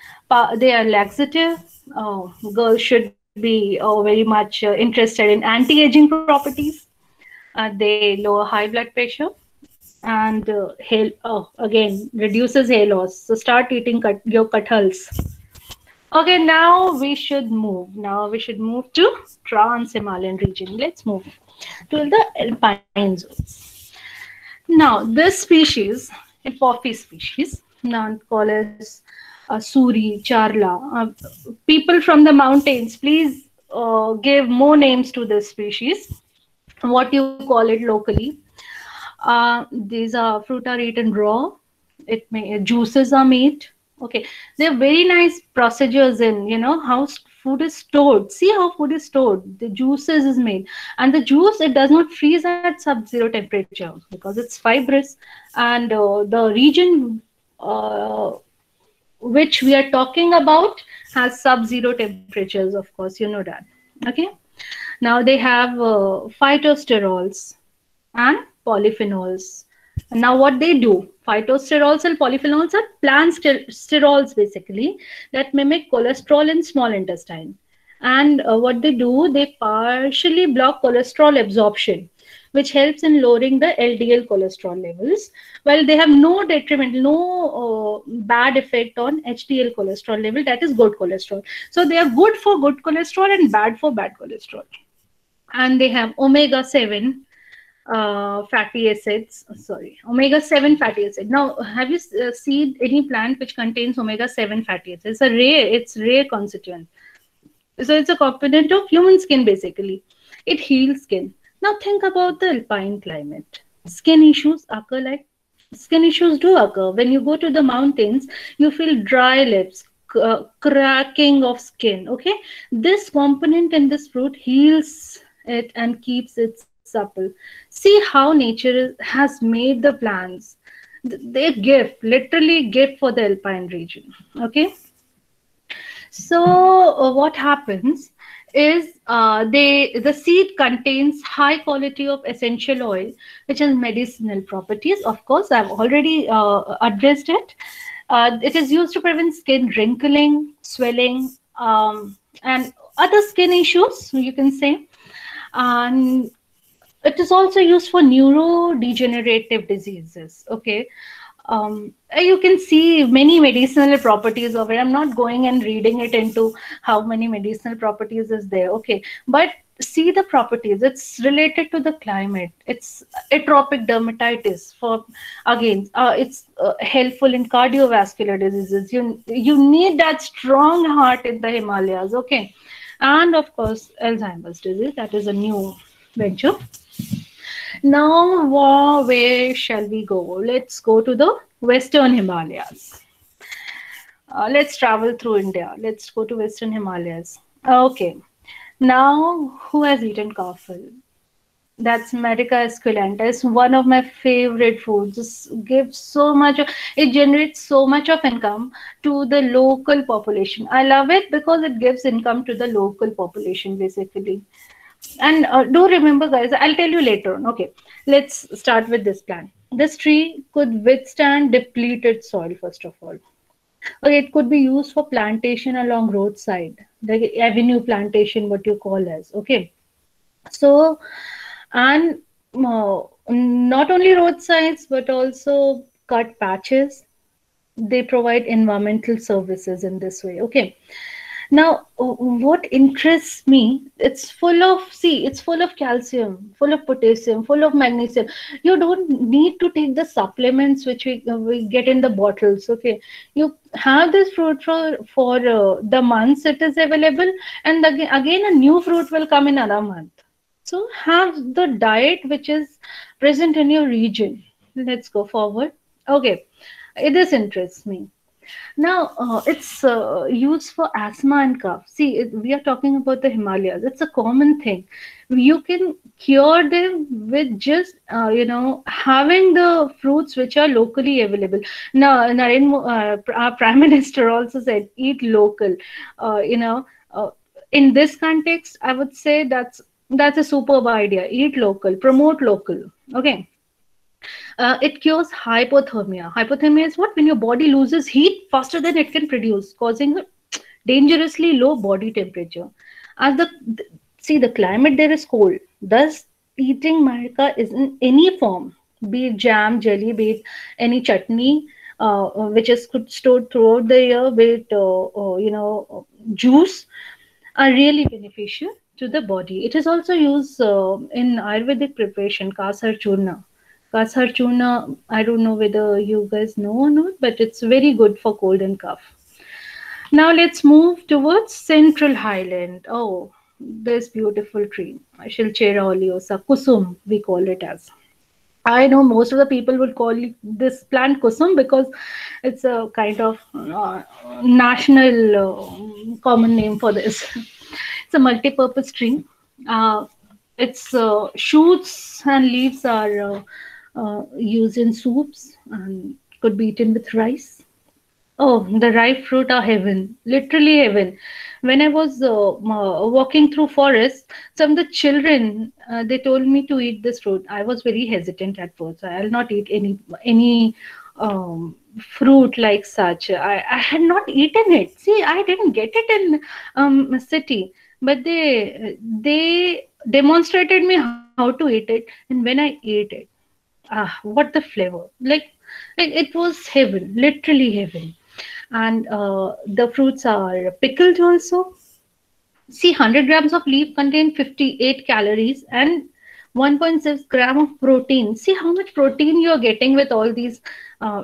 they are laxative oh, girls should be oh, very much uh, interested in anti-aging properties. Uh, they lower high blood pressure and uh, oh, again reduces hair loss. So start eating cut, your kathals. Okay, now we should move. Now we should move to Trans-Himalayan region. Let's move to the alpine zones. Now, this species, Hippophae species, called uh, Suri, Charla. Uh, people from the mountains, please uh, give more names to this species, what you call it locally. Uh, these are fruit are eaten raw. It may juices are made. Okay, they're very nice procedures in you know how food is stored. See how food is stored. The juices is made, and the juice it does not freeze at sub-zero temperature because it's fibrous, and uh, the region uh, which we are talking about has sub-zero temperatures, of course, you know that. Okay. Now they have uh, phytosterols and polyphenols. now what they do, phytosterols and polyphenols are plant sterols basically that mimic cholesterol in small intestine. And uh, what they do, they partially block cholesterol absorption which helps in lowering the LDL cholesterol levels. While they have no detriment, no uh, bad effect on HDL cholesterol level, that is good cholesterol. So they are good for good cholesterol and bad for bad cholesterol. And they have omega 7 uh, fatty acids. Sorry, omega seven fatty acid. Now, have you uh, seen any plant which contains omega seven fatty acids? It's a rare. It's rare constituent. So it's a component of human skin basically. It heals skin. Now think about the alpine climate. Skin issues occur like skin issues do occur when you go to the mountains. You feel dry lips, uh, cracking of skin. Okay, this component in this fruit heals it and keeps it supple. See how nature has made the plants. They gift, literally gift for the alpine region. Okay. So uh, what happens is uh, they the seed contains high quality of essential oil, which has medicinal properties. Of course, I've already uh, addressed it. Uh, it is used to prevent skin wrinkling, swelling, um, and other skin issues, you can say. And it is also used for neurodegenerative diseases. Okay. Um, you can see many medicinal properties of it. I'm not going and reading it into how many medicinal properties is there. Okay. But see the properties. It's related to the climate. It's atopic dermatitis for again uh, it's uh, helpful in cardiovascular diseases. You you need that strong heart in the himalayas. Okay. And of course alzheimer's disease. That is a new venture now where shall we go let's go to the western himalayas uh, let's travel through india let's go to western himalayas okay now, who has eaten kafal? That's Myrica esculenta. It's one of my favorite foods. It gives so much, it generates so much of income to the local population. I love it because it gives income to the local population, basically. And uh, do remember, guys, I'll tell you later on. Okay, let's start with this plant. This tree could withstand depleted soil, first of all. Okay, it could be used for plantation along roadside the avenue plantation what you call as okay so and uh, not only roadsides but also cut patches they provide environmental services in this way okay now, what interests me, it's full of, see, it's full of calcium, full of potassium, full of magnesium. You don't need to take the supplements which we, uh, we get in the bottles, okay? You have this fruit for, for uh, the months it is available and again, again a new fruit will come in another month. So have the diet which is present in your region. Let's go forward. Okay, this interests me now, uh, it's uh, used for asthma and cough. See, it, we are talking about the Himalayas. It's a common thing. You can cure them with just, uh, you know, having the fruits which are locally available. Now, Narendra, uh, our Prime Minister also said, eat local. Uh, you know, uh, in this context, I would say that's that's a superb idea. Eat local, promote local. Okay uh, it cures hypothermia. Hypothermia is what? When your body loses heat faster than it can produce, causing a dangerously low body temperature. As the see the climate there is cold. Thus, eating Myrica is in any form, be it jam, jelly, be it any chutney, uh, which is stored throughout the year, be it uh, uh, you know juice, are really beneficial to the body. It is also used uh, in Ayurvedic preparation, kasar churna Kasar I don't know whether you guys know or not, but it's very good for cold and cough. Now let's move towards Central Highland. Oh, this beautiful tree, Schleichera oleosa, kusum, we call it as. I know most of the people would call this plant kusum because it's a kind of uh, national uh, common name for this. it's a multi-purpose tree. Uh, its uh, shoots and leaves are uh, used in soups and could be eaten with rice. Oh, the ripe fruit are heaven, literally heaven. When I was uh, walking through forest, some of the children uh, they told me to eat this fruit. I was very hesitant at first. I'll not eat any any um, fruit like such. I, I had not eaten it. See, I didn't get it in um, city, but they they demonstrated me how to eat it, and when I ate it, ah, what the flavor! Like it, it was heaven, literally heaven. And uh, the fruits are pickled also. See, 100 grams of leaf contain 58 calories and 1.6 gram of protein. See how much protein you're getting with all these uh,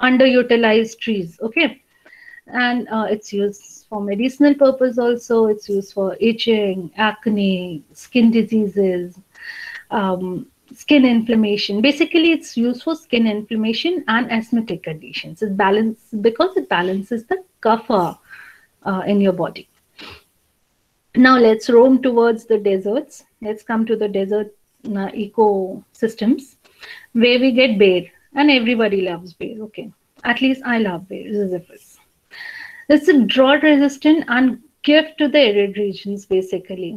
underutilized trees. Okay. And uh, it's used for medicinal purpose also. It's used for itching, acne, skin diseases, um, skin inflammation. Basically, it's used for skin inflammation and asthmatic conditions. It balances because it balances the kapha uh, in your body. Now let's roam towards the deserts. Let's come to the desert uh, ecosystems where we get bear, and everybody loves bear. Okay, at least I love bear. Ziziphus. It's a drought resistant and gift to the arid regions basically.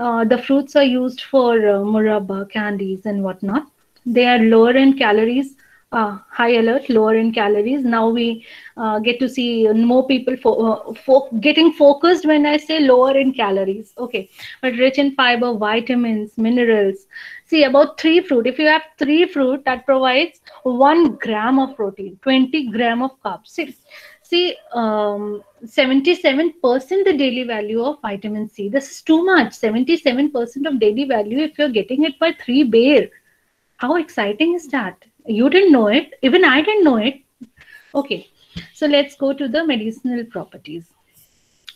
Uh, the fruits are used for uh, murabba, candies, and whatnot. They are lower in calories, uh, high alert, lower in calories. Now we uh, get to see more people fo- fo- getting focused when I say lower in calories. Okay, but rich in fiber, vitamins, minerals. See, about three fruit. If you have three fruit, that provides one gram of protein, 20 gram of carbs. See, see um, 77% the daily value of vitamin C. This is too much. 77% of daily value if you're getting it by three bear. How exciting is that? You didn't know it. Even I didn't know it. Okay. So let's go to the medicinal properties.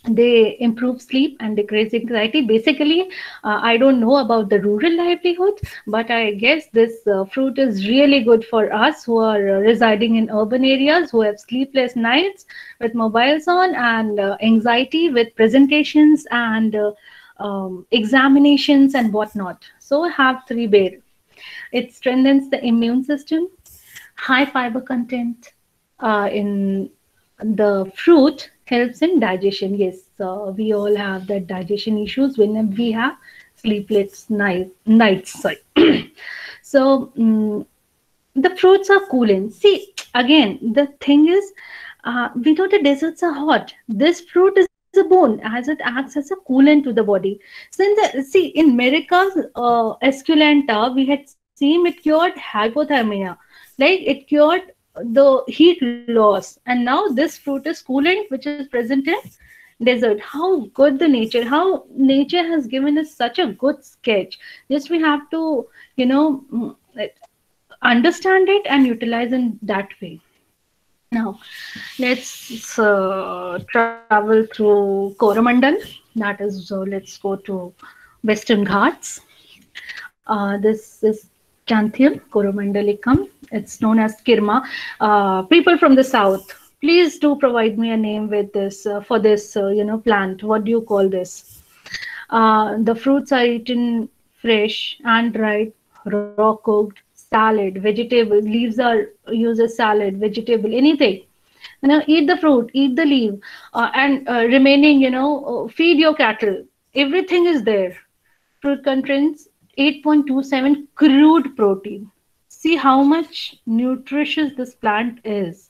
They improve sleep and decrease anxiety. Basically, uh, I don't know about the rural livelihood, but I guess this uh, fruit is really good for us who are uh, residing in urban areas, who have sleepless nights with mobiles on and uh, anxiety with presentations and uh, um, examinations and whatnot. So have three bear. It strengthens the immune system, high fiber content uh, in the fruit helps in digestion. Yes, uh, we all have that digestion issues when we have sleepless night, nights. Sorry. so um, the fruits are cooling. See, again, the thing is, uh, we know the deserts are hot. This fruit is a bone as it acts as a coolant to the body. So in the see in Myrica's uh, esculenta, we had seen it cured hypothermia, like it cured the heat loss. And now this fruit is coolant which is present in desert how good the nature how nature has given us such a good sketch. Just we have to you know understand it and utilize in that way. Now let's uh, travel through coromandel. That is so let's go to western ghats. Uh, this is Canthium coromandelicum. It's known as kirma. Uh, people from the south, please do provide me a name with this uh, for this uh, you know plant. What do you call this? Uh, the fruits are eaten fresh and dried, raw cooked, salad, vegetable. Leaves are used as salad, vegetable, anything. You know, eat the fruit, eat the leaf, uh, and uh, remaining, you know, feed your cattle. Everything is there. Fruit contains 8.27 crude protein. See how much nutritious this plant is.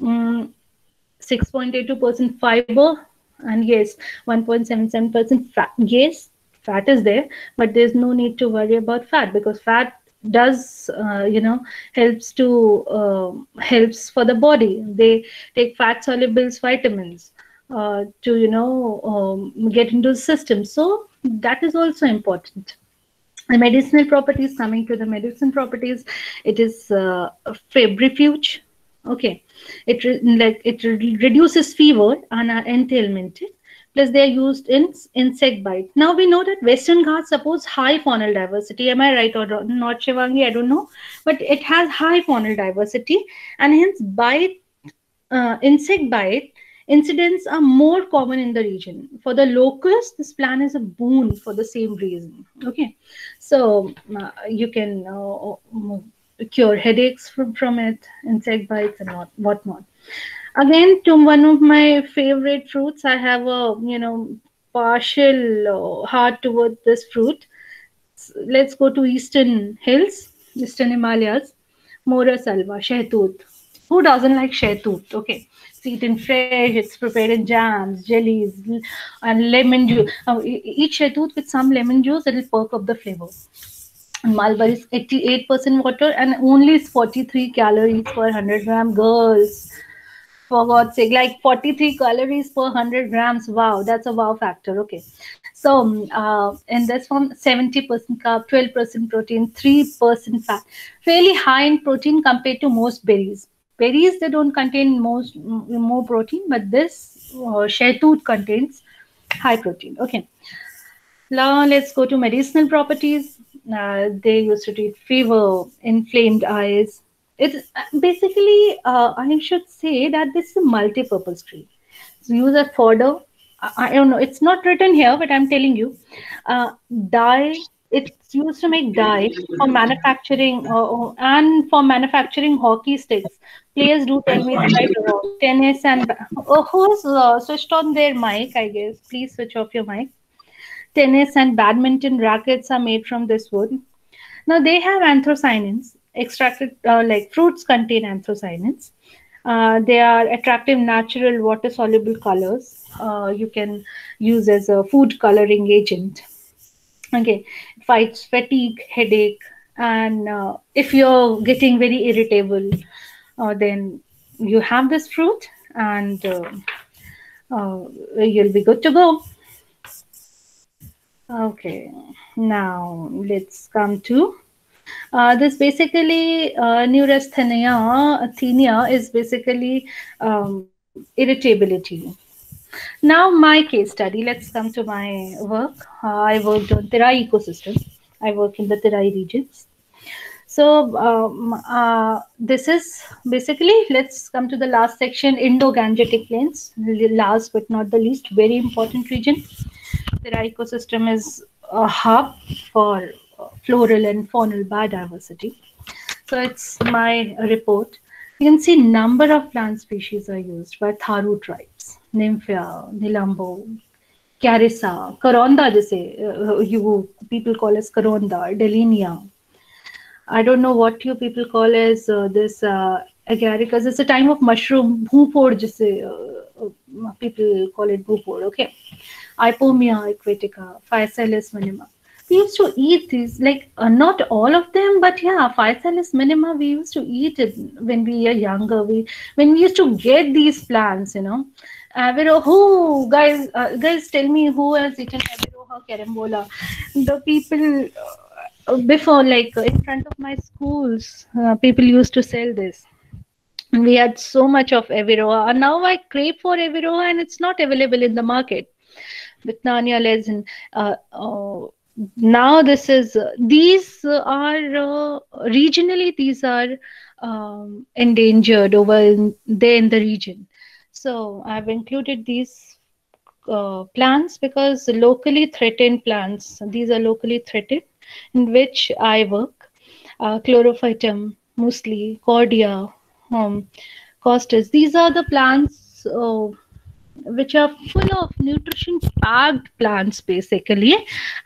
6.82% fiber and yes, 1.77% fat. Yes, fat is there, but there's no need to worry about fat because fat does uh, you know helps to uh, helps for the body they take fat soluble vitamins uh, to you know um, get into the system so that is also important the medicinal properties coming to the medicine properties it is uh, a febrifuge. Okay. It like it re- reduces fever and are anthelmintic plus they are used in insect bite. Now we know that western ghats suppose high faunal diversity. Am i right or not shivangi i don't know. But it has high faunal diversity. And hence bite uh, insect bite incidents are more common in the region. For the locust, this plan is a boon for the same reason. Okay, so uh, you can uh, cure headaches from, from it, insect bites, and what whatnot. Again, to one of my favorite fruits, I have a you know partial uh, heart towards this fruit. Let's go to eastern hills, eastern Himalayas, Morus alba, shehtoot. Who doesn't like shehtoot? Okay eaten fresh, it's prepared in jams, jellies, and lemon juice. Uh, eat shehtoot with some lemon juice, it'll perk up the flavor. Mulberry is 88% water and only is 43 calories per 100 gram. Girls, for God's sake, like 43 calories per 100 grams. Wow, that's a wow factor. Okay. So um, uh, in this form, 70% carb, 12% protein, 3% fat. Really high in protein compared to most berries. Berries, they don't contain most more protein, but this uh, shehtoot contains high protein. Okay. Now let's go to medicinal properties. Uh, they used to treat fever, inflamed eyes. It's basically, uh, I should say that this is a multi-purpose tree. It's used as fodder. I, I don't know. It's not written here, but I'm telling you. Uh, dye. It's used to make dye for manufacturing uh, and for manufacturing hockey sticks. Players do tell me right around tennis and oh, who's uh, switched on their mic? I guess. Please switch off your mic tennis and badminton rackets are made from this wood. Now they have anthocyanins extracted, uh, like fruits contain anthocyanins. Uh, they are attractive natural water soluble colors. Uh, you can use as a food coloring agent. Okay, fights fatigue, headache, and uh, if you're getting very irritable, uh, then you have this fruit and uh, you'll be good to go. Okay, now let's come to uh, this basically uh, neurasthenia athenia is basically um, irritability. Now my case study, let's come to my work. Uh, I worked on Terai ecosystem. I work in the Terai regions. So um, uh, this is basically, let's come to the last section, Indo-Gangetic Plains, last but not the least, very important region. Terai ecosystem is a hub for floral and faunal biodiversity. So it's my report. You can see number of plant species are used by Tharu tribes, Nymphaea, Nelumbo, Carissa, Karonda, uh, you people call as Karonda, Dillenia. I don't know what you people call as uh, this uh, agaricus. It's a time of mushroom, bhupod, uh, uh, people call it bhupod, okay. Ipomoea aquatica, Physalis minima. We used to eat these, like uh, not all of them, but yeah, Physalis minima. We used to eat it when we were younger. We when we used to get these plants, you know. Averrhoa, who guys, uh, guys, tell me who has eaten Averrhoa carambola? The people uh, before, like in front of my schools, uh, people used to sell this we had so much of Averrhoa. And now I crave for Averrhoa and it's not available in the market. Buchanania lanzan. Uh, uh, now this is uh, these are uh, regionally these are um, endangered over in, there in the region. So I've included these uh, plants because locally threatened plants. These are locally threatened, in which I work. Uh, chlorophytum, muesli, cordia, um, costus. These are the plants uh, which are full of nutrition packed plants basically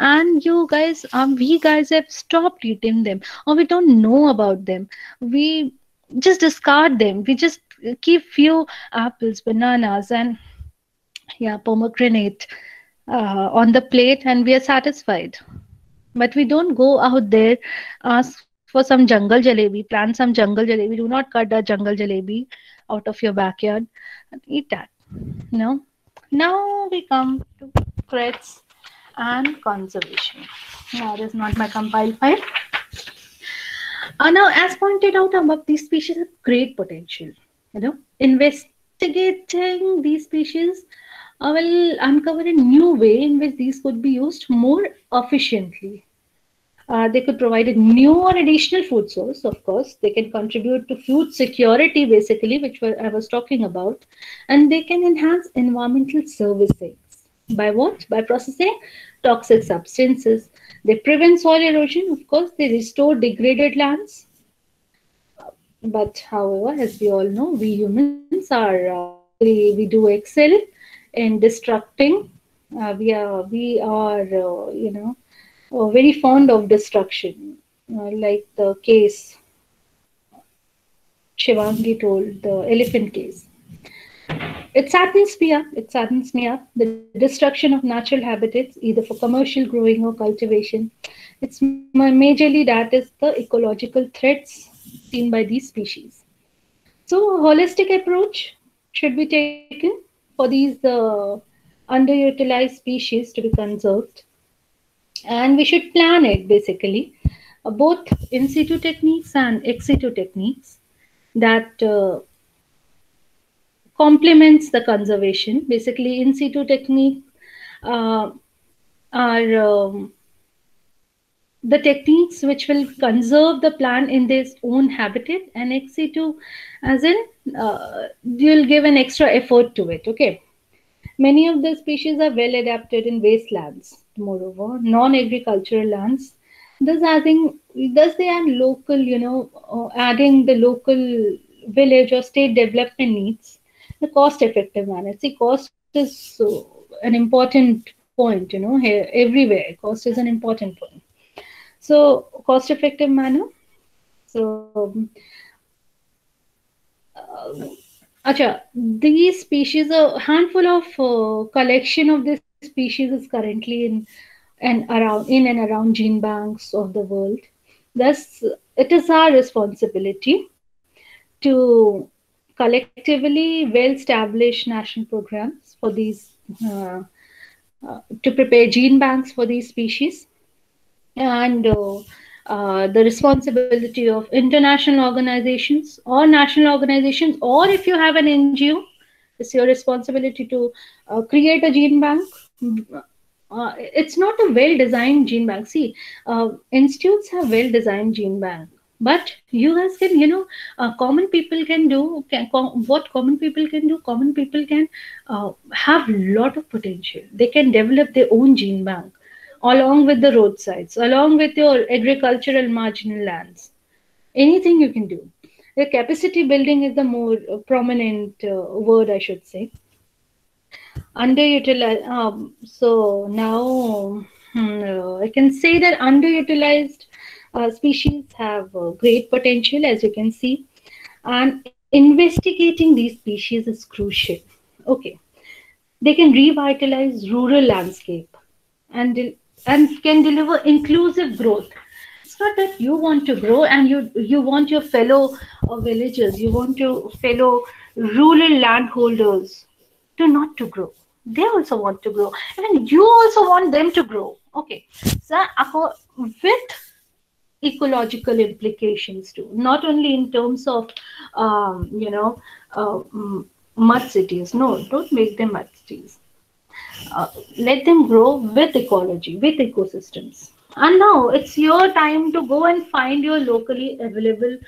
and you guys um we guys have stopped eating them or we don't know about them we just discard them we just keep few apples bananas and yeah pomegranate uh, on the plate and we are satisfied but we don't go out there ask for some jungle jalebi plant some jungle jalebi do not cut the jungle jalebi out of your backyard and eat that no. Now we come to threats and conservation. Now, this not my compiled file. Uh, now, as pointed out above, these species have great potential. You know, investigating these species uh, will uncover a new way in which these could be used more efficiently uh, they could provide a new or additional food source, of course. They can contribute to food security, basically, which I was talking about. And they can enhance environmental services. By what? By processing toxic substances. They prevent soil erosion, of course. They restore degraded lands. But however, as we all know, we humans are, uh, we, we do excel in destructing. Uh, we are, we are, uh, you know, uh, very fond of destruction, uh, like the case Shivangi told, the elephant case. It saddens me up. It saddens me up. The destruction of natural habitats, either for commercial growing or cultivation. It's majorly that is the ecological threats seen by these species. So, a holistic approach should be taken for these uh, underutilized species to be conserved. And we should plan it basically, uh, both in situ techniques and ex situ techniques that uh, complements the conservation. Basically, in situ technique uh, are um, the techniques which will conserve the plant in its own habitat and ex situ as in uh, you'll give an extra effort to it okay? Many of the species are well adapted in wastelands moreover non-agricultural lands. Thus adding thus they are local you know uh, adding the local village or state development needs the cost effective manner. See cost is uh, an important point you know here everywhere cost is an important point so cost effective manner. So uh, acha, these species a handful of uh, collection of this species is currently in and around in and around gene banks of the world. Thus it is our responsibility to collectively well established national programs for these uh, uh, to prepare gene banks for these species and uh, uh, the responsibility of international organizations or national organizations, or if you have an NGO, it's your responsibility to uh, create a gene bank. Uh, it's not a well-designed gene bank. See, uh, institutes have well-designed gene bank, but you guys can, you know, uh, common people can do can, com- what common people can do. Common people can have a lot of potential. They can develop their own gene bank along with the roadsides, along with your agricultural marginal lands. Anything you can do. The capacity building is the more prominent uh, word, I should say. Underutilized. Um, so now hmm, uh, I can say that underutilized uh, species have uh, great potential, as you can see, and investigating these species is crucial. Okay, they can revitalize rural landscape and and can deliver inclusive growth. It's not that you want to grow and you you want your fellow uh, villagers you want your fellow rural landholders to not to grow. They also want to grow. And you also want them to grow. Okay. So with ecological implications too. Not only in terms of um, you know uh, mud cities. No don't make them mud cities uh, let them grow with ecology, with ecosystems. And now it's your time to go and find your locally available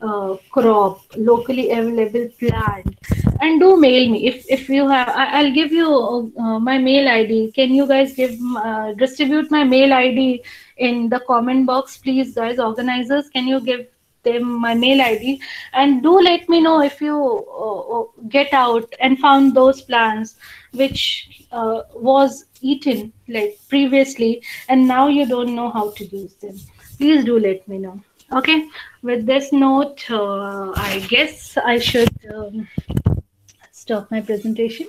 uh, crop, locally available plant, and do mail me if if you have. I, will give you uh, my mail ID. Can you guys give uh, distribute my mail ID in the comment box, please, guys, organizers? Can you give them my mail id and do let me know if you uh, uh, get out and found those plants which uh, was eaten like previously and now you don't know how to use them. Please do let me know. Okay? With this note uh, i guess i should um, stop my presentation.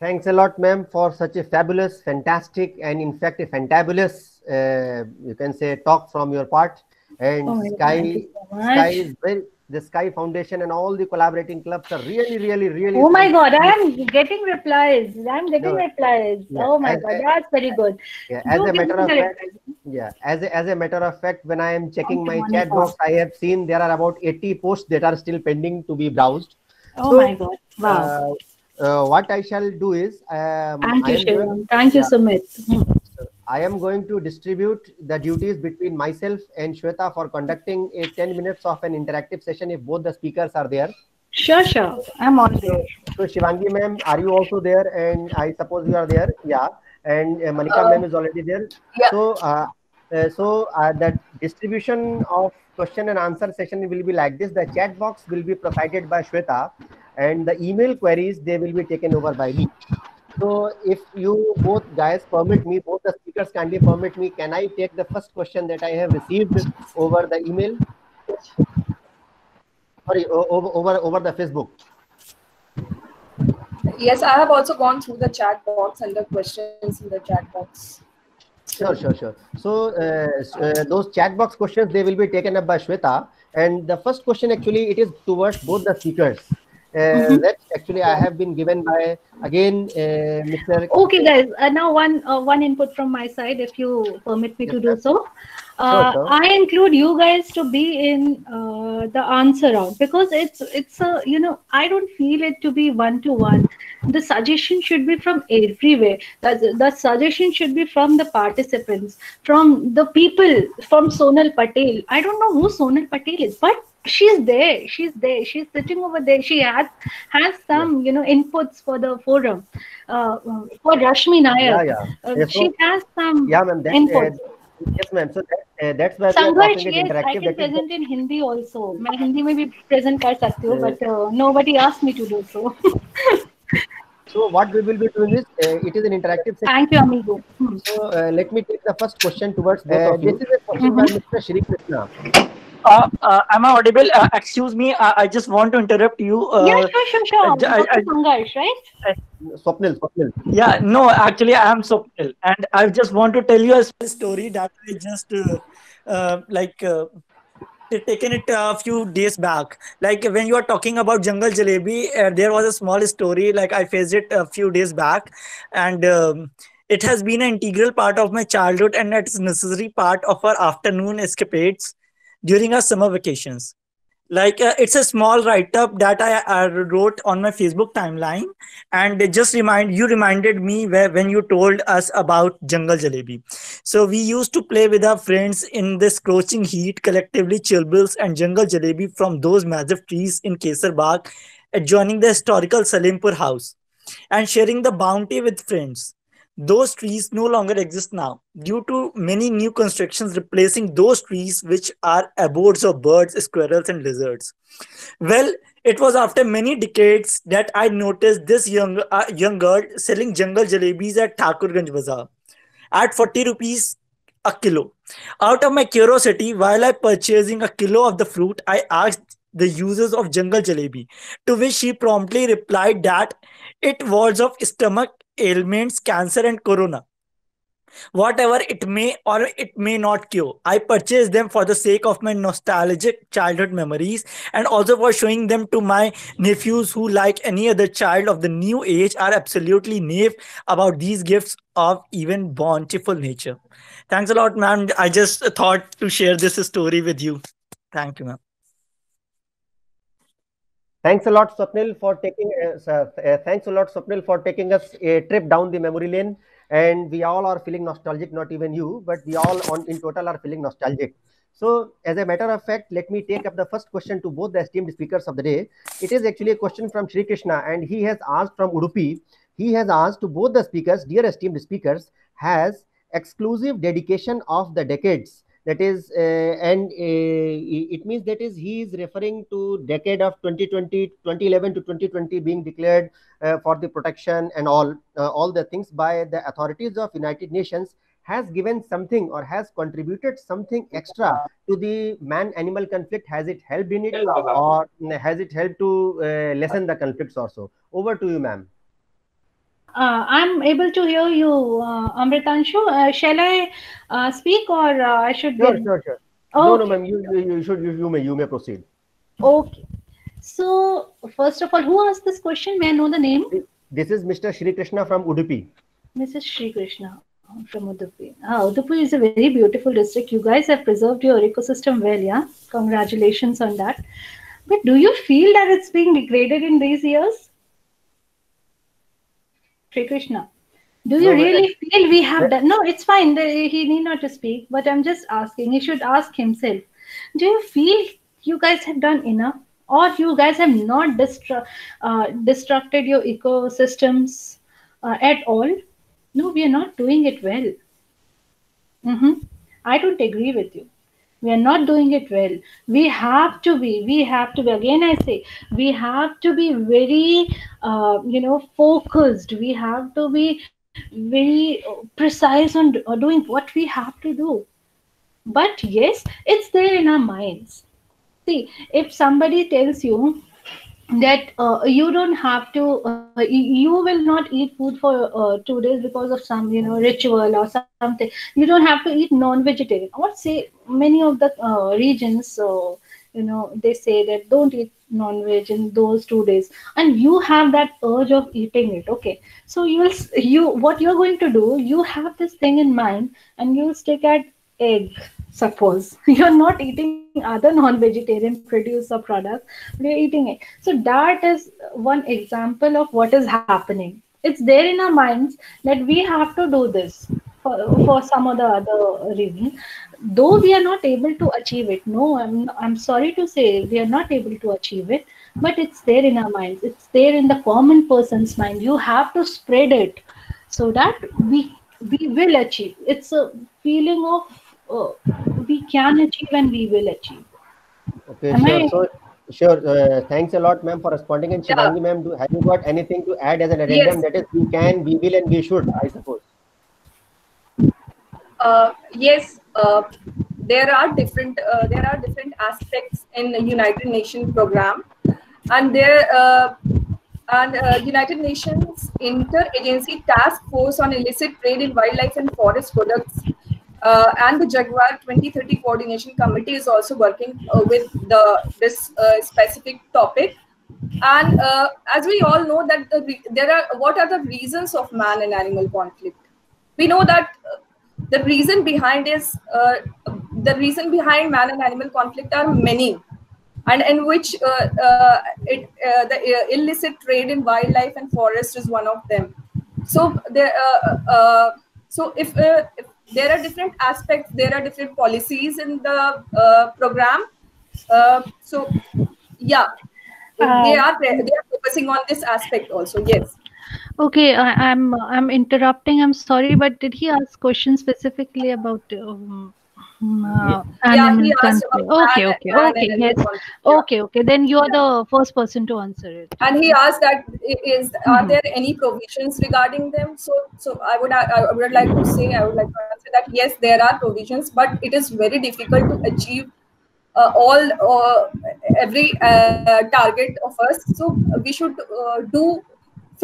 Thanks a lot ma'am for such a fabulous fantastic and in fact a fantabulous uh, you can say talk from your part and oh Sky, so Sky is very the Sky Foundation and all the collaborating clubs are really, really, really. Oh my God, I'm getting replies. I'm getting no, replies. Yeah, oh my as, God, that's very good. Yeah, as Do a matter of fact, yeah, as a, as a matter of fact, when I am checking my chat box, I have seen there are about 80 posts that are still pending to be browsed. Oh so, my God! Wow. Uh, uh, what I shall do is. Um, Thank you, Shivam. Thank you, Sumit. I am going to distribute the duties between myself and Shweta for conducting a 10 minutes of an interactive session if both the speakers are there. Sure, sure. I'm on there. So, Shivangi ma'am, are you also there? And I suppose you are there. Yeah. And uh, Manika uh, ma'am is already there. Yeah. So, uh, uh, so uh, the distribution of question and answer session will be like this. The chat box will be provided by Shweta and the email queries, they will be taken over by me. So if you both guys permit me, both the speakers kindly permit me, can I take the first question that I have received over the email? Sorry, over, over, over the Facebook. Yes, I have also gone through the chat box and the questions in the chat box. Sure, sure, sure. So uh, uh, those chat box questions, they will be taken up by Shweta. And the first question actually, it is towards both the speakers Uh, That actually I have been given by again uh, Mr. Okay, guys. Uh, now one uh, one input from my side, if you permit me Yes, to do so. Uh, sure. I include you guys to be in uh, the answer round because it's it's a you know I don't feel it to be one to one. The suggestion should be from everywhere. The, the suggestion should be from the participants, from the people, from Sonal Patel. I don't know who Sonal Patel is, but she's there. She's there. She's sitting over there. She has has some you know inputs for the forum uh, for rashmi nair. Yeah, yeah. Uh, she so, has some yeah ma'am uh, inputs. Uh, yes ma'am. So that, uh, that's why Sangharsh, yes, i can that present in hindi also. My hindi may be present kar sakti ho, but uh, nobody asked me to do so. So what we will be doing is uh, it is an interactive session. thank you amigo. So let me take the first question towards both of you. this is a question mm -hmm. by mm-hmm. mr shri krishna uh, uh, am I audible? Uh, excuse me, I, I, just want to interrupt you. Uh, yeah, sure, sure, sure. J- I, I, right? Yeah, no, actually, I am Swapnil, and I just want to tell you a story that I just uh, uh, like taken it a few days back. Like when you are talking about Jungle Jalebi, uh, there was a small story. Like I faced it a few days back, and um, it has been an integral part of my childhood and it's necessary part of our afternoon escapades during our summer vacations. Like uh, it's a small write-up that I, I wrote on my Facebook timeline and it just remind you reminded me where when you told us about jungle jalebi so we used to play with our friends in this scorching heat collectively chilbils and jungle jalebi from those massive trees in kesar bagh adjoining the historical salimpur house and sharing the bounty with friends those trees no longer exist now due to many new constructions replacing those trees which are abodes of birds squirrels and lizards well it was after many decades that I noticed this young uh, young girl selling jungle jalebis at Thakurganj Bazaar at 40 rupees a kilo. Out of my curiosity, while I purchasing a kilo of the fruit, I asked the users of jungle jalebi, to which she promptly replied that it was of stomach ailments, cancer, and corona whatever it may or it may not cure. I purchased them for the sake of my nostalgic childhood memories and also for showing them to my nephews who, like any other child of the new age, are absolutely naive about these gifts of even bountiful nature. Thanks a lot, ma'am. I just thought to share this story with you. Thank you, ma'am. Thanks a lot, Swapnil, for taking. Uh, uh, thanks a lot, Swapnil, for taking us a trip down the memory lane. And we all are feeling nostalgic. Not even you, but we all, on in total, are feeling nostalgic. So, as a matter of fact, let me take up the first question to both the esteemed speakers of the day. It is actually a question from Shri Krishna, and he has asked from Udupi. He has asked to both the speakers, dear esteemed speakers, has exclusive dedication of the decades that is uh, and uh, it means that is he is referring to decade of 2020 2011 to 2020 being declared uh, for the protection and all uh, all the things by the authorities of united nations has given something or has contributed something extra to the man animal conflict. Has it helped in it or has it helped to uh, lessen the conflicts also? Over to you ma'am I'm able to hear you, uh, Amritanshu. Uh, shall I uh, speak or uh, I should? sure give- sure sure no no Okay. ma'am you, you you should you, you may you may proceed Okay. So first of all, who asked this question? May I know the name? this is mr shri krishna from udupi Mrs. Shri Krishna from Udupi. Ah, Udupi is a very beautiful district. You guys have preserved your ecosystem well, yeah. Congratulations on that. But do you feel that it's being degraded in these years? Sri Krishna, do you No, but- really feel we have done? No, it's fine. The- He need not to speak, but I'm just asking. He should ask himself. Do you feel you guys have done enough? Or you guys have not destru- uh, destructed your ecosystems uh, at all? No, we are not doing it well. Mm-hmm. I don't agree with you. We are not doing it well. We have to be. We have to be. Again, I say we have to be very, uh, you know, focused. We have to be very precise on doing what we have to do. But yes, it's there in our minds. See, if somebody tells you that uh, you don't have to uh, you you will not eat food for uh, two days because of some you know ritual or something. You don't have to eat non-vegetarian. Or say many of the uh, regions uh, you know they say that don't eat non-veg in those two days. And you have that urge of eating it okay? So you'll you what you're going to do you have this thing in mind and you'll stick at egg suppose. You're not eating other non-vegetarian produce or products but you're eating it. So that is one example of what is happening. It's there in our minds that we have to do this for, for some of the other reason though we are not able to achieve it no i'm i'm sorry to say we are not able to achieve it but it's there in our minds. It's there in the common person's mind. You have to spread it so that we we will achieve. It's a feeling of we can achieve and we will achieve Okay, Am sure. I- So, sure. Uh, thanks a lot, ma'am, for responding. And Yeah. Ma'am, do, have you got anything to add as an addendum? Yes. That is, we can, we will, and we should, I suppose. Uh, yes, uh, there are different uh, there are different aspects in the United Nations program, and there uh, and uh, United Nations Interagency Task Force on Illicit Trade in Wildlife and Forest Products. Uh, and the Jaguar 2030 Coordination Committee is also working uh, with the this uh, specific topic. And uh, as we all know that the re- there are what are the reasons of man and animal conflict? We know that uh, the reason behind is uh, the reason behind man and animal conflict are many and in which it, the illicit trade in wildlife and forest is one of them so uh, so if, if there are different aspects there are different policies in the uh, program uh, so yeah they Uh, are they are focusing on this aspect also yes Okay, I, I'm I'm interrupting. I'm sorry, but did he ask questions specifically about um, uh, yeah animal he asked country? about Okay, okay, okay, yes. Yeah. okay, okay. Then you are the first person to answer it. and he asked that is are Mhm. there any provisions regarding them so so i would i would like to say i would like to answer that yes there are provisions but it is very difficult to achieve uh, all uh, every uh, target of us so we should uh, do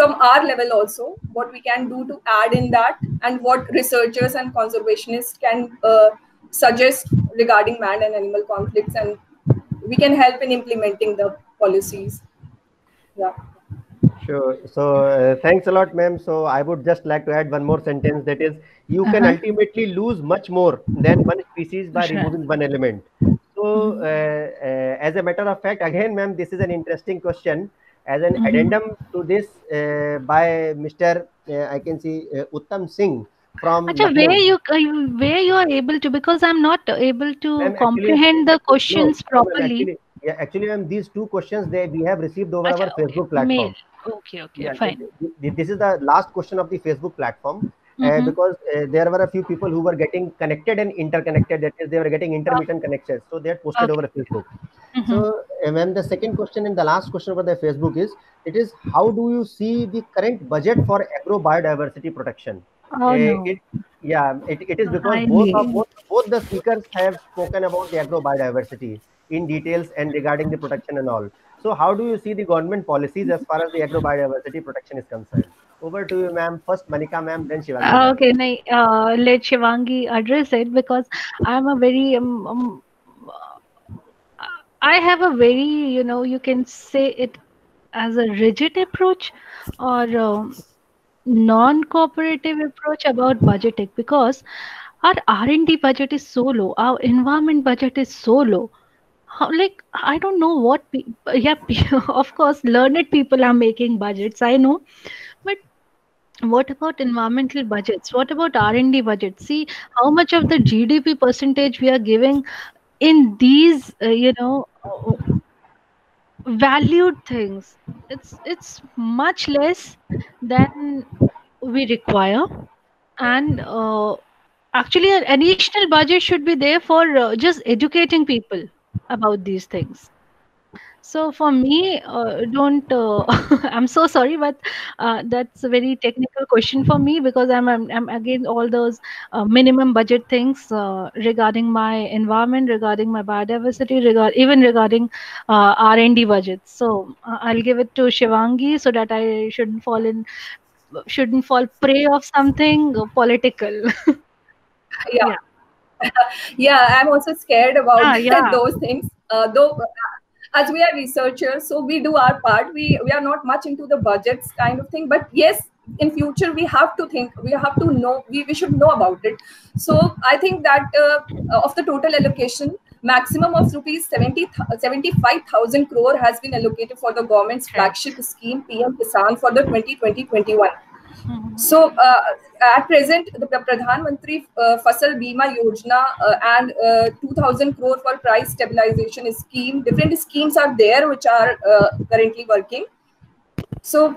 from our level also what we can do to add in that and what researchers and conservationists can uh, suggest regarding man and animal conflicts and we can help in implementing the policies yeah Sure. So, uh, thanks a lot, ma'am. So, I would just like to add one more sentence. That is, you can Uh-huh. ultimately lose much more than one species by Sure. removing one element. So, uh, uh, as a matter of fact, again, ma'am, this is an interesting question. As an Mhm. addendum to this, uh, by Mr. Uh, I can see uh, Uttam Singh from. Lucknow. where you where you are able to because I'm not able to actually- comprehend the questions no, properly. Actually, yeah, actually, these two questions they we have received over Acha, our Facebook okay, platform. mail. Okay, okay, Yeah, fine. th- th- This is the last question of the Facebook platform uh, Mhm. because uh, there were a few people who were getting connected and interconnected. That is, they were getting intermittent connections. So they had posted Okay. over Facebook. Mhm. So, uh, ma'am, the second question and the last question over the Facebook is: It is how do you see the current budget for agro biodiversity protection? Oh Uh, no. it, yeah, it, it is because I both, of, both both the speakers have spoken about the agro biodiversity in details and regarding the protection and all. So, how do you see the government policies as far as the agro biodiversity protection is concerned? Over to you, ma'am. First, Manika, ma'am, then Shivangi. Uh. Okay, nahi, uh, let Shivangi address it because I'm a very um, um, I have a very you know you can say it as a rigid approach or um non-cooperative approach about budgeting because our R&D budget is so low, our environment budget is so low. How, like I don't know what pe- yeah of course learned people are making budgets I know but what about environmental budgets what about r&d budgets see how much of the gdp percentage we are giving in these uh, you know valued things. It's it's much less than we require. And uh, actually an additional budget should be there for uh, just educating people about these things so for me, uh, don't. Uh, I'm so sorry, but uh, that's a very technical question for me because I'm I'm, I'm against all those uh, minimum budget things uh, regarding my environment, regarding my biodiversity, regard even regarding uh, R and D budgets. So uh, I'll give it to Shivangi so that I shouldn't fall in shouldn't fall prey of something political. yeah yeah i'm also scared about Ah, yeah. those things uh, though as we are researchers, so we do our part. We we are not much into the budgets kind of thing, but yes, in future we have to think we have to know we, we should know about it so i think that uh, of the total allocation maximum of rupees 70 75000 crore has been allocated for the government's flagship scheme pm kisan for the 2020-21 Mm-hmm. So uh, at present, the Pradhan Mantri uh, Fasal Bima Yojana uh, and uh, 2000 crore for price stabilization scheme, different schemes are there which are uh, currently working. So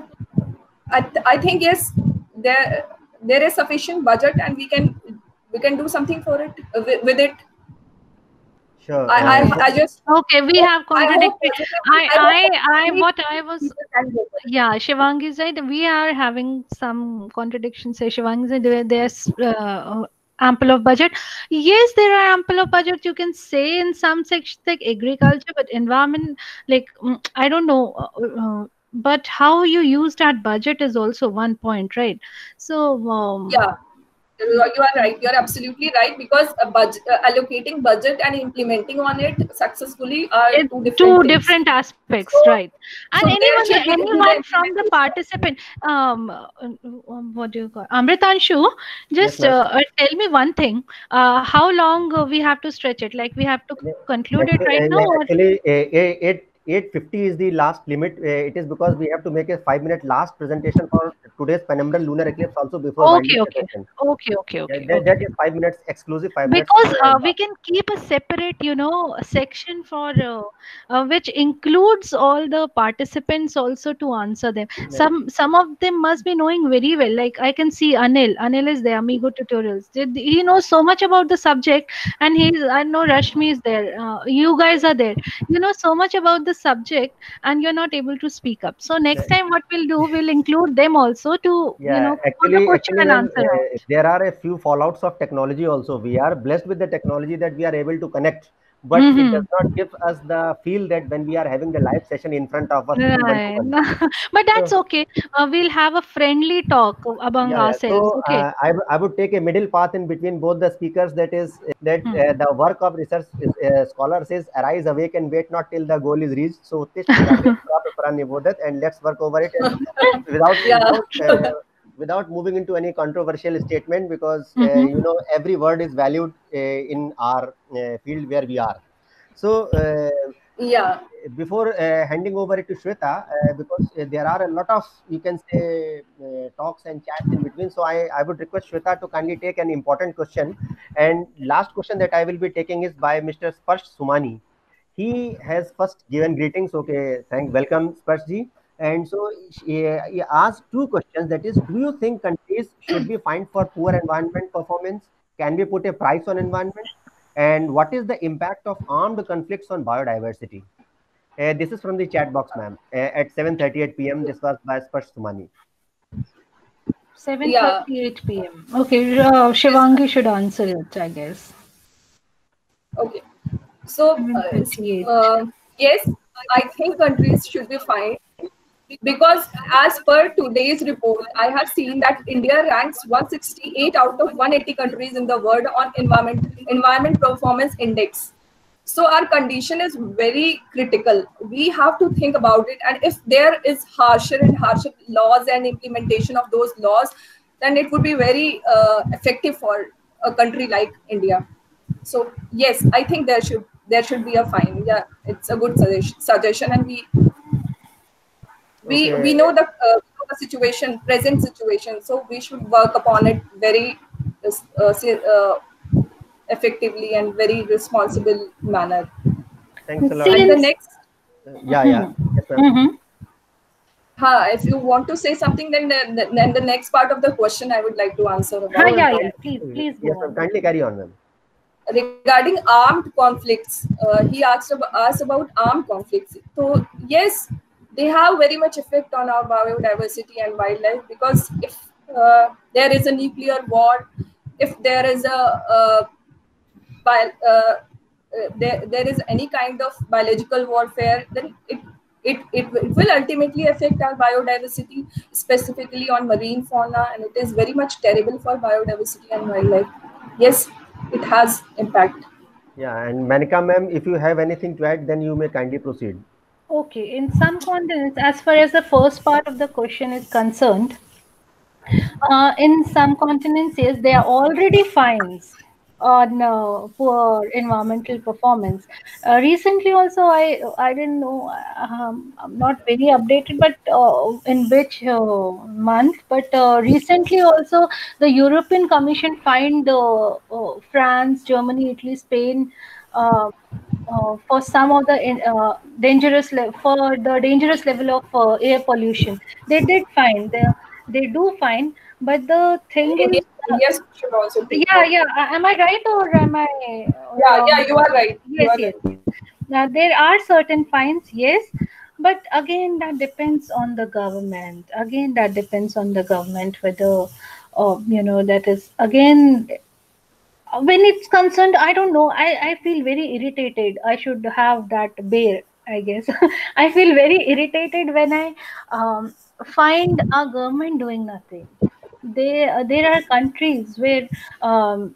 I, th- I think yes, there there is sufficient budget and we can we can do something for it uh, with, with it. Sure. I, I, I just okay. We have contradicted. I, I, I, what I was, was yeah, Shivangi said we are having some contradictions. Say Shivangi said there's uh, ample of budget. Yes, there are ample of budget. You can say in some sections like agriculture, but environment, like mm, I don't know. Uh, uh, but how you use that budget is also one point, right? So um, yeah you are right. You are absolutely right because budget, uh, allocating budget and implementing on it successfully are two different, two different aspects so, right. And so anyone anyone from the participant um, uh, um, what do you call amritanshu just yes, uh, uh, tell me one thing. Uh, how long uh, we have to stretch it? Like we have to conclude actually, it right now actually it, it 850 is the last limit. Uh, it is because we have to make a five minute last presentation for today's penumbral lunar eclipse also before. Okay, okay. Okay, okay, okay, that, okay. that is five minutes exclusive. Five because minutes. Uh, we can keep a separate, you know, section for uh, uh, which includes all the participants also to answer them. Yeah. Some some of them must be knowing very well. Like I can see Anil. Anil is there. Amigo tutorials. He knows so much about the subject, and he's I know Rashmi is there. Uh, you guys are there. You know so much about the subject and you're not able to speak up. So next time what we'll do we'll include them also to yeah, you know actually, question actually and answer uh, there are a few fallouts of technology also. We are blessed with the technology that we are able to connect, but Mhm. it does not give us the feel that when we are having the live session in front of us. Right. but that's okay. Uh, we'll have a friendly talk among Yeah, yeah. ourselves. So okay. uh, I, w- I would take a middle path in between both the speakers. That is that Hmm. uh, the work of research is, uh, scholars is arise, awake, and wait not till the goal is reached. So this and let's work over it and without Yeah. without, uh, without moving into any controversial statement because uh, Mhm. you know every word is valued uh, in our uh, field where we are. So. Uh, yeah before uh, handing over it to Shweta, uh, because uh, there are a lot of, you can say, uh, talks and chats in between. So I, I would request Shweta to kindly take an important question. And last question that I will be taking is by Mr. Sparsh Sumani. He has first given greetings. Okay, thank, welcome, Sparsh ji. And so he, he asked two questions. That is, do you think countries should be fined for poor environment performance? Can we put a price on environment? And what is the impact of armed conflicts on biodiversity? Uh, this is from the chat box, ma'am. Uh, at 7:38 p.m. This was by Sparsh Sumani. 7:38 p.m. Okay, uh, Shivangi should answer it, I guess. okay so uh, uh, yes i think countries should be fined because as per today's report i have seen that india ranks 168 out of 180 countries in the world on environment environment performance index. So our condition is very critical. We have to think about it. And if there is harsher and harsher laws and implementation of those laws then it would be very uh, effective for a country like india. So yes i think there should there should be a fine. Yeah it's a good suggestion, suggestion and we we Okay. we know the, uh, the situation present situation so we should work upon it very uh, uh, effectively and very responsible manner Thanks a lot. See- and the next yeah, yeah. Yes, ma'am. Mhm. huh, if you want to say something then the, then the next part of the question i would like to answer about Ah, yeah, yeah. Please, please Yes, go ma'am. on. Kindly carry on, ma'am. regarding armed conflicts uh, he asked about, asked about armed conflicts so yes they have very much effect on our biodiversity and wildlife because if uh, there is a nuclear war if there is a uh, uh, there, there is any kind of biological warfare then it it, it, it will ultimately affect our biodiversity specifically on marine fauna and it is very much terrible for biodiversity and wildlife yes it has impact Yeah, and Manika ma'am, if you have anything to add, then you may kindly proceed. Okay, in some continents, as far as the first part of the question is concerned, uh, in some continents, yes, there are already fines on uh, poor environmental performance. Uh, recently, also, I I didn't know. Um, I'm not very updated, but uh, in which uh, month? But uh, recently, also, the European Commission fined uh, France, Germany, Italy, Spain. Uh, uh, for some of the uh, dangerous le- for the dangerous level of uh, air pollution, they did fine. They they do fine, but the thing is, uh, Yes, should also. yeah, yeah. uh, Am I right or am I? Yeah, wrong? yeah, you are right. Yes, are yes. right. Now there are certain fines, yes, but again that depends on the government. Again, that depends on the government whether, uh, you know, that is again when it's concerned. I don't know. I I feel very irritated. I should have that bear. I guess I feel very irritated when I um, find our government doing nothing. They uh, there are countries where um,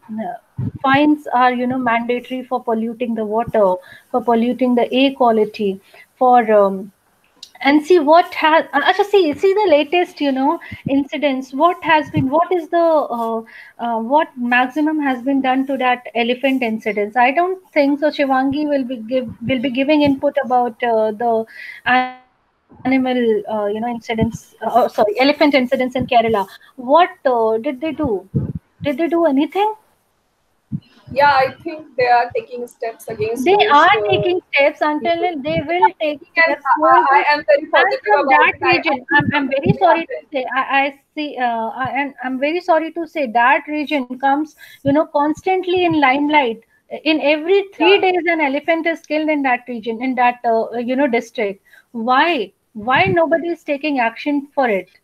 fines are you know mandatory for polluting the water, for polluting the air quality, for um, and see what has Asha, see see the latest you know incidents. What has been what is the uh, uh, what maximum has been done to that elephant incidents? I don't think so. Shivangi will be give will be giving input about uh, the animal uh, you know incidents uh, oh, sorry elephant incidents in kerala. What uh, did they do? Did they do anything Yeah, I think they are taking steps against. they those, are taking steps until they will take steps I, I- am very positive from about that region, I I'm, I'm very sorry to say, I, I see, uh, I, and I'm very sorry to say that region comes, you know, constantly in limelight. In every three Yeah. days, an elephant is killed in that region, in that, uh, you know, district. Why? Why nobody is taking action for it?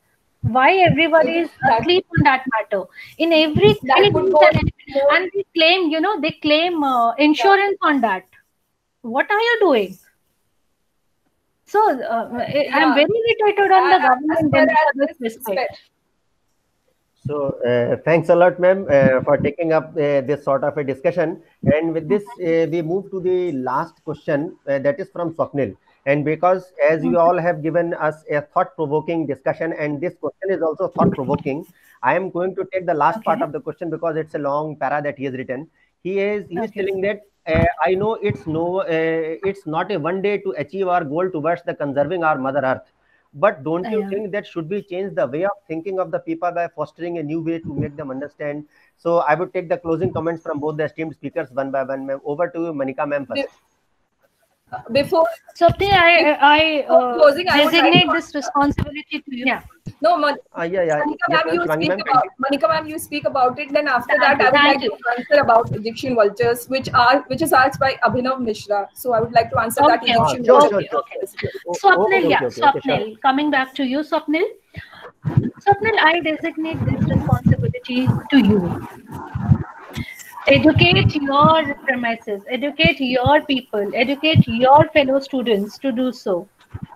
Why everybody is That- asleep on that matter? In every That three would days, go an elephant- more- and they claim, you know, they claim uh, insurance on that. What are you doing? So uh, I- I'm Yeah. very irritated on the government far in as this this respect. So uh, thanks a lot, ma'am, uh, for taking up uh, this sort of a discussion. And with this, uh, we move to the last question uh, that is from Swapnil. And because as you all have given us a thought-provoking discussion, and this question is also thought-provoking, I am going to take the last part of the question because it's a long para that he has written. He is he is telling that uh, I know it's no uh, it's not a one day to achieve our goal towards the conserving our Mother Earth. But don't you Yeah. think that should we change the way of thinking of the people by fostering a new way to make them understand? So I would take the closing comments from both the esteemed speakers one by one. Over to you, Manika ma'am first. Before Swapnil, I, I uh, Closing, I designate to- this responsibility to you. Yeah. no, Man- Uh, yeah, yeah. Manika Yes, ma'am, ma'am. you Shivangi speak about Manika ma'am, you speak about it. Then after Thank that, I would like Thank to answer about Egyptian vultures, which are which is asked by Abhinav Mishra. So I would like to answer that Okay, Egyptian sure, vulture. sure, okay. Swapnil, yeah. Swapnil. Coming back to you, Swapnil. Swapnil, I designate this responsibility to you. Educate your premises, educate your people, educate your fellow students to do so.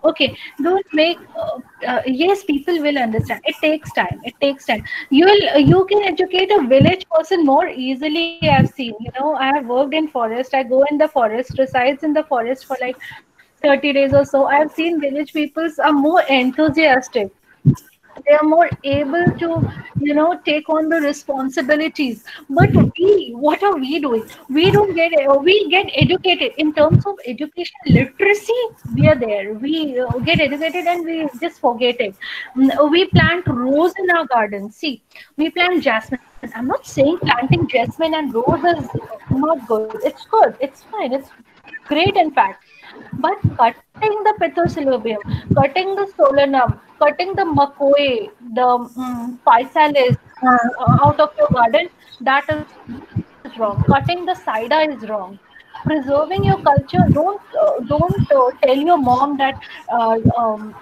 Okay, don't make. Uh, uh, yes, people will understand. It takes time. It takes time. You will. You can educate a village person more easily. I've seen. You know, I have worked in forest. I go in the forest, resides in the forest for like 30 days or so i've seen village peoples are more enthusiastic they are more able to you know take on the responsibilities. But we what are we doing? We don't get we get educated. In terms of education literacy we are there. We uh, get educated and we just forget it. Mm, we plant rose in our garden. See we plant jasmine. I'm not saying planting jasmine and rose is not good. It's good. It's fine. It's great in fact but cutting the Pithecellobium, cutting the solanum, cutting the makoe, the um, physalis uh-huh. uh, out of your garden, that is wrong. Cutting the Sida is wrong. Preserving your culture, don't uh, don't uh, tell your mom that. Uh, um,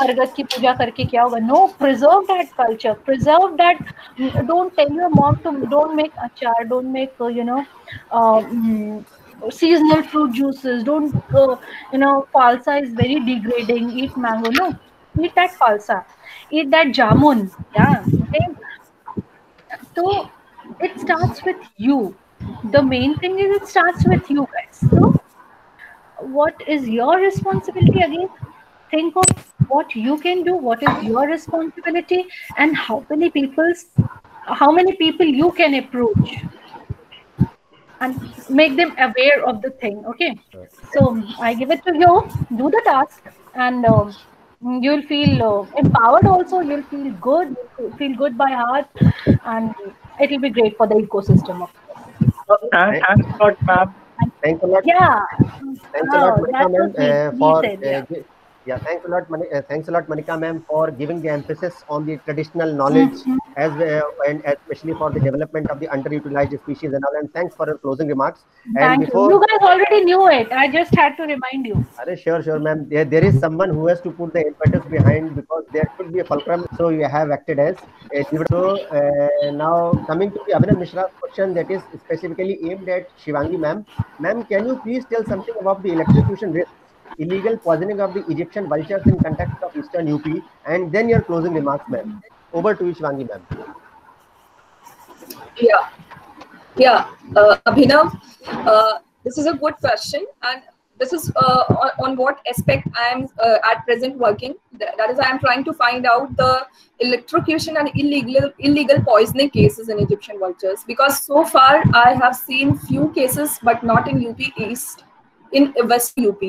बरगद की पूजा preserve that होगा no preserve that culture preserve that don't tell your mom to don't make achar don't you know. No seasonal fruit juices. Don't uh, you know falsa is very degrading. Eat mango. No eat that falsa. Eat that jamun. Yeah okay? So it starts with you. The main thing is it starts with you guys. So, what is your responsibility again? Think of what you can do, what is your responsibility, and how many people's how many people you can approach and make them aware of the thing okay? So i give it to you. Do the task and um, you'll feel uh, empowered also. You'll feel good. You'll feel good by heart and it'll be great for the ecosystem of And thanks a lot, ma'am. Thanks a lot. yeah. Thanks a lot, Oh, Manika that's what uh, for said, uh, yeah. Yeah. Thanks a lot, Mani- uh, thanks a lot, Manika ma'am, for giving the emphasis on the traditional knowledge Mhm. as well, and especially for the development of the underutilized species and all. And thanks for your closing remarks. And thank before, you you guys already knew it i just had to remind you Arre, sure, sure, ma'am. There, there is someone who has to put the impetus behind because there could be a fulcrum. So you have acted as. So uh, now coming to the Abhinav Mishra's question that is specifically aimed at Shivangi ma'am. Ma'am, can you please tell something about the electrocution risk, illegal poisoning of the Egyptian vultures in context of Eastern UP, and then your closing remarks, ma'am. Over to you, Shivangi ma'am. Yeah, yeah, uh, Abhinav, uh, this is a good question, and this is uh, on, on what aspect I am uh, at present working. Th- That is, I am trying to find out the electrocution and illegal illegal poisoning cases in Egyptian vultures because so far I have seen few cases, but not in UP East, in West UP,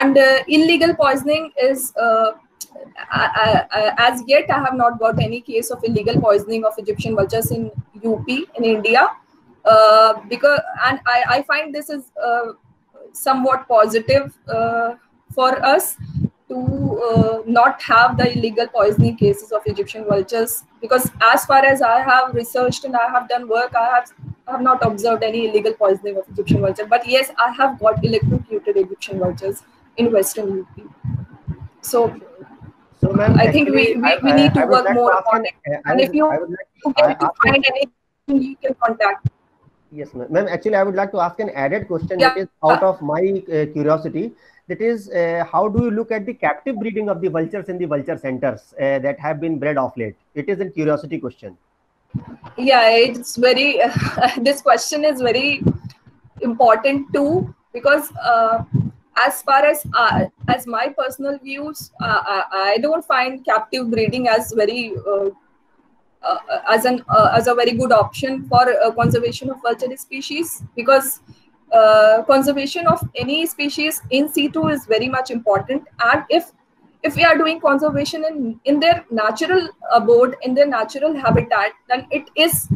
and uh, illegal poisoning is. Uh, as yet, I have not got any case of illegal poisoning of Egyptian vultures in UP in India. Uh, because and I, I find this is uh, somewhat positive uh, for us to uh, not have the illegal poisoning cases of Egyptian vultures because as far as I have researched and I have done work, I have I have not observed any illegal poisoning of Egyptian vultures. But yes, I have got electrocuted Egyptian vultures in Western UP. So So, ma'am, I think we- we- I- we need to I work like more ask on it. I And if you- like get to find anything, you can contact. Yes, ma'am. Ma'am, actually, I would like to ask an added question Yeah. that is out of my uh, curiosity. That is, uh, how do you look at the captive breeding of the vultures in the vulture centers uh, that have been bred off late? It is a curiosity question. Yeah, it's very, this question is very important too because uh, as far as uh, as my personal views, uh, I, I don't find captive breeding as very uh, uh, as an uh, as a very good option for uh, conservation of vulture species because uh, conservation of any species in situ is very much important. And if if we are doing conservation in in their natural abode in their natural habitat then it is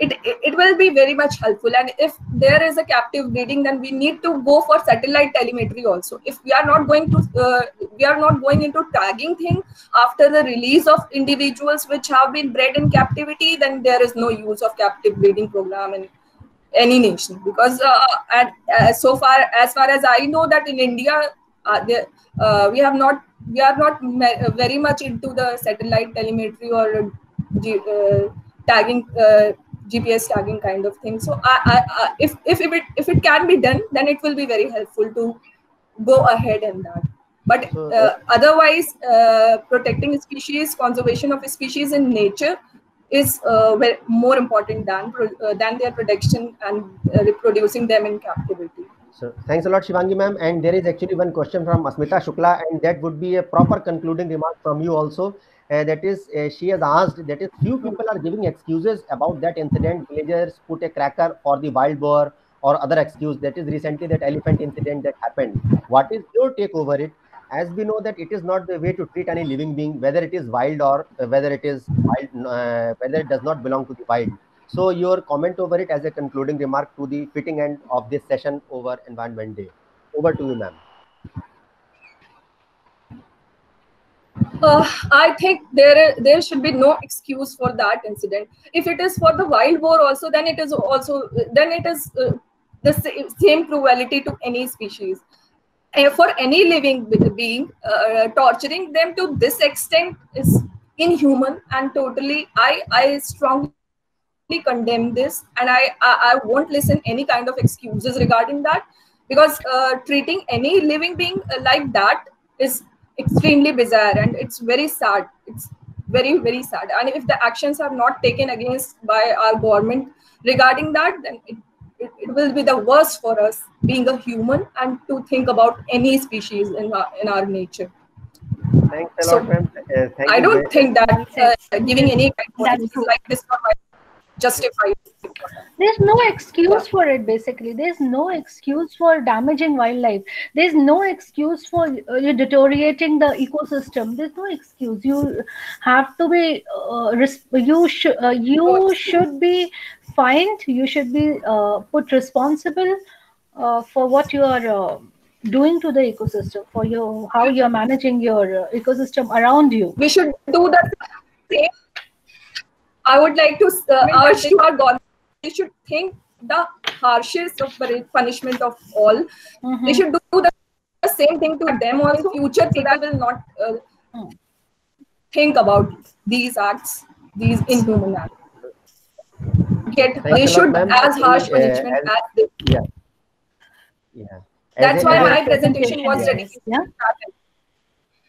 it, it, will be very much helpful. And if there is a captive breeding then we need to go for satellite telemetry also. If we are not going to uh, we are not going into tagging thing after the release of individuals which have been bred in captivity then there is no use of captive breeding program in any nation. Because uh, and uh, so far as far as i know that in india uh, there, uh, we have not we are not me- very much into the satellite telemetry or uh, tagging uh, gps tagging kind of thing so I, I, I, if, if, if, it, if it can be done then it will be very helpful to go ahead in that but uh, otherwise uh, protecting species conservation of species in nature is uh, more important than uh, than their protection and uh, reproducing them in captivity So, thanks a lot, Shivangi ma'am. And there is actually one question from Asmita Shukla, and that would be a proper concluding remark from you also. Uh, that is, uh, she has asked that is, few people are giving excuses about that incident. Villagers put a cracker for the wild boar or other excuse. That is recently that elephant incident that happened. What is your take over it? As we know that it is not the way to treat any living being, whether it is wild or uh, whether it is wild, uh, whether it does not belong to the wild. So your comment over it as a concluding remark to the fitting end of this session over Environment Day. Over to you, ma'am. Uh, I think there there should be no excuse for that incident. If it is for the wild boar also, then it is also then it is uh, the sa- same cruelty to any species. Uh, for any living being, uh, torturing them to this extent is inhuman and totally. I I strongly condemn this, and I I, I won't listen any kind of excuses regarding that because uh, treating any living being uh, like that is extremely bizarre and it's very sad it's very very sad and if the actions are not taken against by our government regarding that then it, it, it will be the worst for us being a human and to think about any species in our, in our nature. Thanks a So, lot, ma'am. Uh, thank I don't very- think that uh, giving any kind of That's answers true. like this might justify. there's no excuse for it basically. There's no excuse for damaging wildlife. There's no excuse for uh, deteriorating the ecosystem. There's no excuse. You have to be uh, res- you should uh, you should be fined. You should be uh, put responsible uh, for what you are uh, doing to the ecosystem for your how you're managing your uh, ecosystem around you. We should do the same. I would like to uh, urge to our government, they should think the harshest of punishment of all. Mhm. They should do the, the same thing to them or in future people will not uh, Hmm. think about these acts, these inhuman acts. Get, Thanks they should ma'am. as harsh Actually, uh, punishment as- as they. Yeah. Yeah. As That's a- why my presentation was Yeah. dedicated. yeah.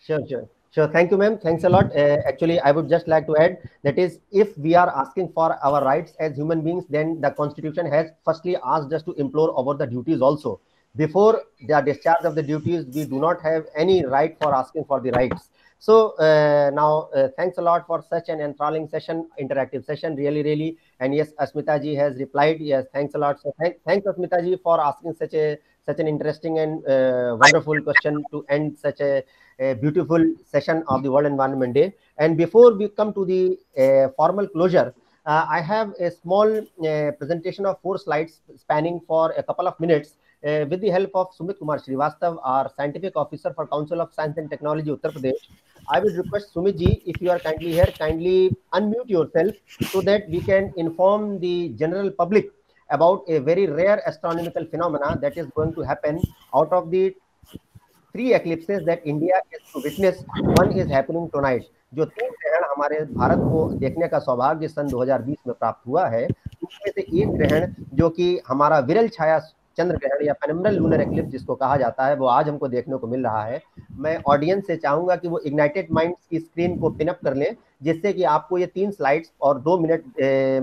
Sure, sure. Sure. Thank you, ma'am. Thanks a lot. Uh, actually, I would just like to add that is, if we are asking for our rights as human beings, then the Constitution has firstly asked us to implore over the duties also. Before the discharge of the duties, we do not have any right for asking for the rights. So uh, now, uh, thanks a lot for such an enthralling session, interactive session, really, really. And yes, Asmita ji has replied. Yes, thanks a lot. So thank, thanks, Asmita ji, for asking such a such an interesting and uh, wonderful question to end such a, a beautiful session of the World Environment Day. And before we come to the uh, formal closure, uh, I have a small uh, presentation of four slides spanning for a couple of minutes uh, with the help of Sumit Kumar Srivastav, our scientific officer for Council of Science and Technology, Uttar Pradesh. I will request Sumit ji, if you are kindly here, kindly unmute yourself so that we can inform the general public about a very rare astronomical phenomena that is going to happen out of the three eclipses that India is to witness one is happening tonight जो तीन ग्रहण हमारे भारत को देखने का सौभाग्य सन 2020 में प्राप्त हुआ है। उसमें से एक ग्रहण जो कि हमारा विरल छाया चंद्र ग्रहण या पेनम्बरल लूनर एक्लिप्स जिसको कहा जाता है, वो आज हमको देखने को मिल रहा है। मैं ऑडियंस से चाहूँगा कि वो इग्नाइटेड माइंड्स की स्क्रीन को पिनअप कर लें, जिससे कि आपको ये तीन स्लाइड्स और दो मिनट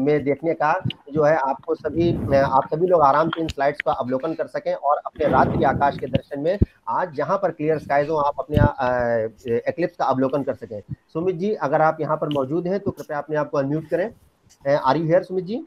में देखने का जो है, आपको सभी आप सभी लोग आराम से इन स्लाइड्स का अवलोकन कर सकें और अपने रात के आकाश के दर्शन में आज जहाँ पर क्लियर स्काइज हो, आप अपने एक्लिप्स का अवलोकन कर सकें। सुमित जी, अगर आप यहाँ पर मौजूद हैं तो कृपया अपने आप को अनम्यूट करें। Are you here Sumit ji?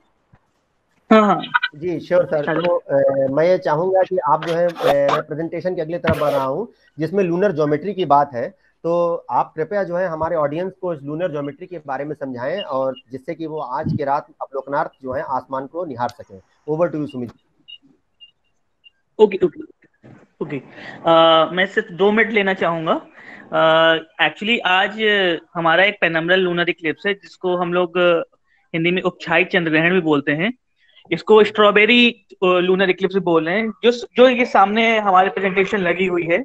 हाँ। हाँ जी श्योर सर तो uh, मैं ये चाहूँगा कि आप जो है मैं प्रेजेंटेशन के अगले तरफ़ बढ़ रहा हूँ जिसमें लूनर ज्योमेट्री की बात है तो आप कृपया जो है हमारे ऑडियंस को लूनर ज्योमेट्री के बारे में समझाएँ और जिससे कि वो आज की रात अवलोकनार्थ जो है आसमान को निहार सके। Over to you Sumit okay okay okay मैं सिर्फ़ दो मिनट लेना चाहूँगा। एक्चुअली uh, आज हमारा एक पेनम्बरल लूनर इक्लिप्स है जिसको हम लोग हिंदी में उपछाई चंद्र ग्रहण भी बोलते हैं। इसको स्ट्रॉबेरी लूनर इक्लिप्स बोल रहे हैं। जो जो ये सामने हमारे प्रेजेंटेशन लगी हुई है,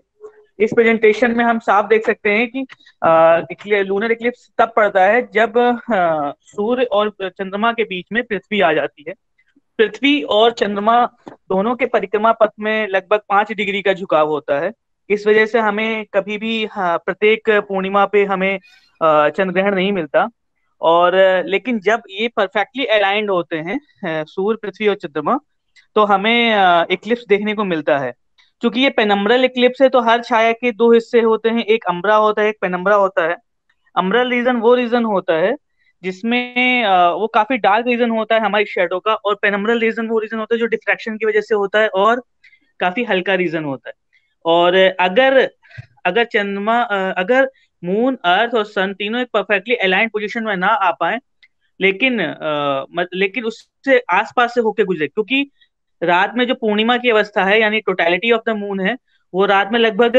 इस प्रेजेंटेशन में हम साफ़ देख सकते हैं कि लूनर इक्लिप्स तब पड़ता है जब सूर्य और चंद्रमा के बीच में पृथ्वी आ जाती है। पृथ्वी और चंद्रमा दोनों के परिक्रमा पथ में लगभग पाँच डिग्री का झुकाव होता है। इस वजह से हमें कभी भी प्रत्येक पूर्णिमा पे हमें चंद्र ग्रहण नहीं मिलता। और, लेकिन जब ये परफेक्टली अलाइंड होते हैं सूर्य, पृथ्वी और चंद्रमा तो हमें इक्लिप्स देखने को मिलता है। क्योंकि ये पेनम्बरल इक्लिप्स है तो हर छाया के दो हिस्से होते हैं। एक अम्बरा होता है, एक पेनम्बरा होता है। अम्बरल रीजन वो रीजन होता है, जिसमें वो काफ़ी डार्क रीजन होता है हमारी शेडो का, और पेनम्बरल रीजन वो रीजन होता है जो डिफ्रैक्शन की वजह से होता है, और काफ़ी हल्का रीजन होता है। और अगर अगर चंद्रमा अगर मून अर्थ और सन तीनों एक परफेक्टली अलाइंड पोजीशन में ना आ पाए। लेकिन आ, लेकिन उससे आसपास से होके गुजरे क्योंकि रात में जो पूर्णिमा की अवस्था है यानी टोटलिटी ऑफ़ द मून है वो रात में लगभग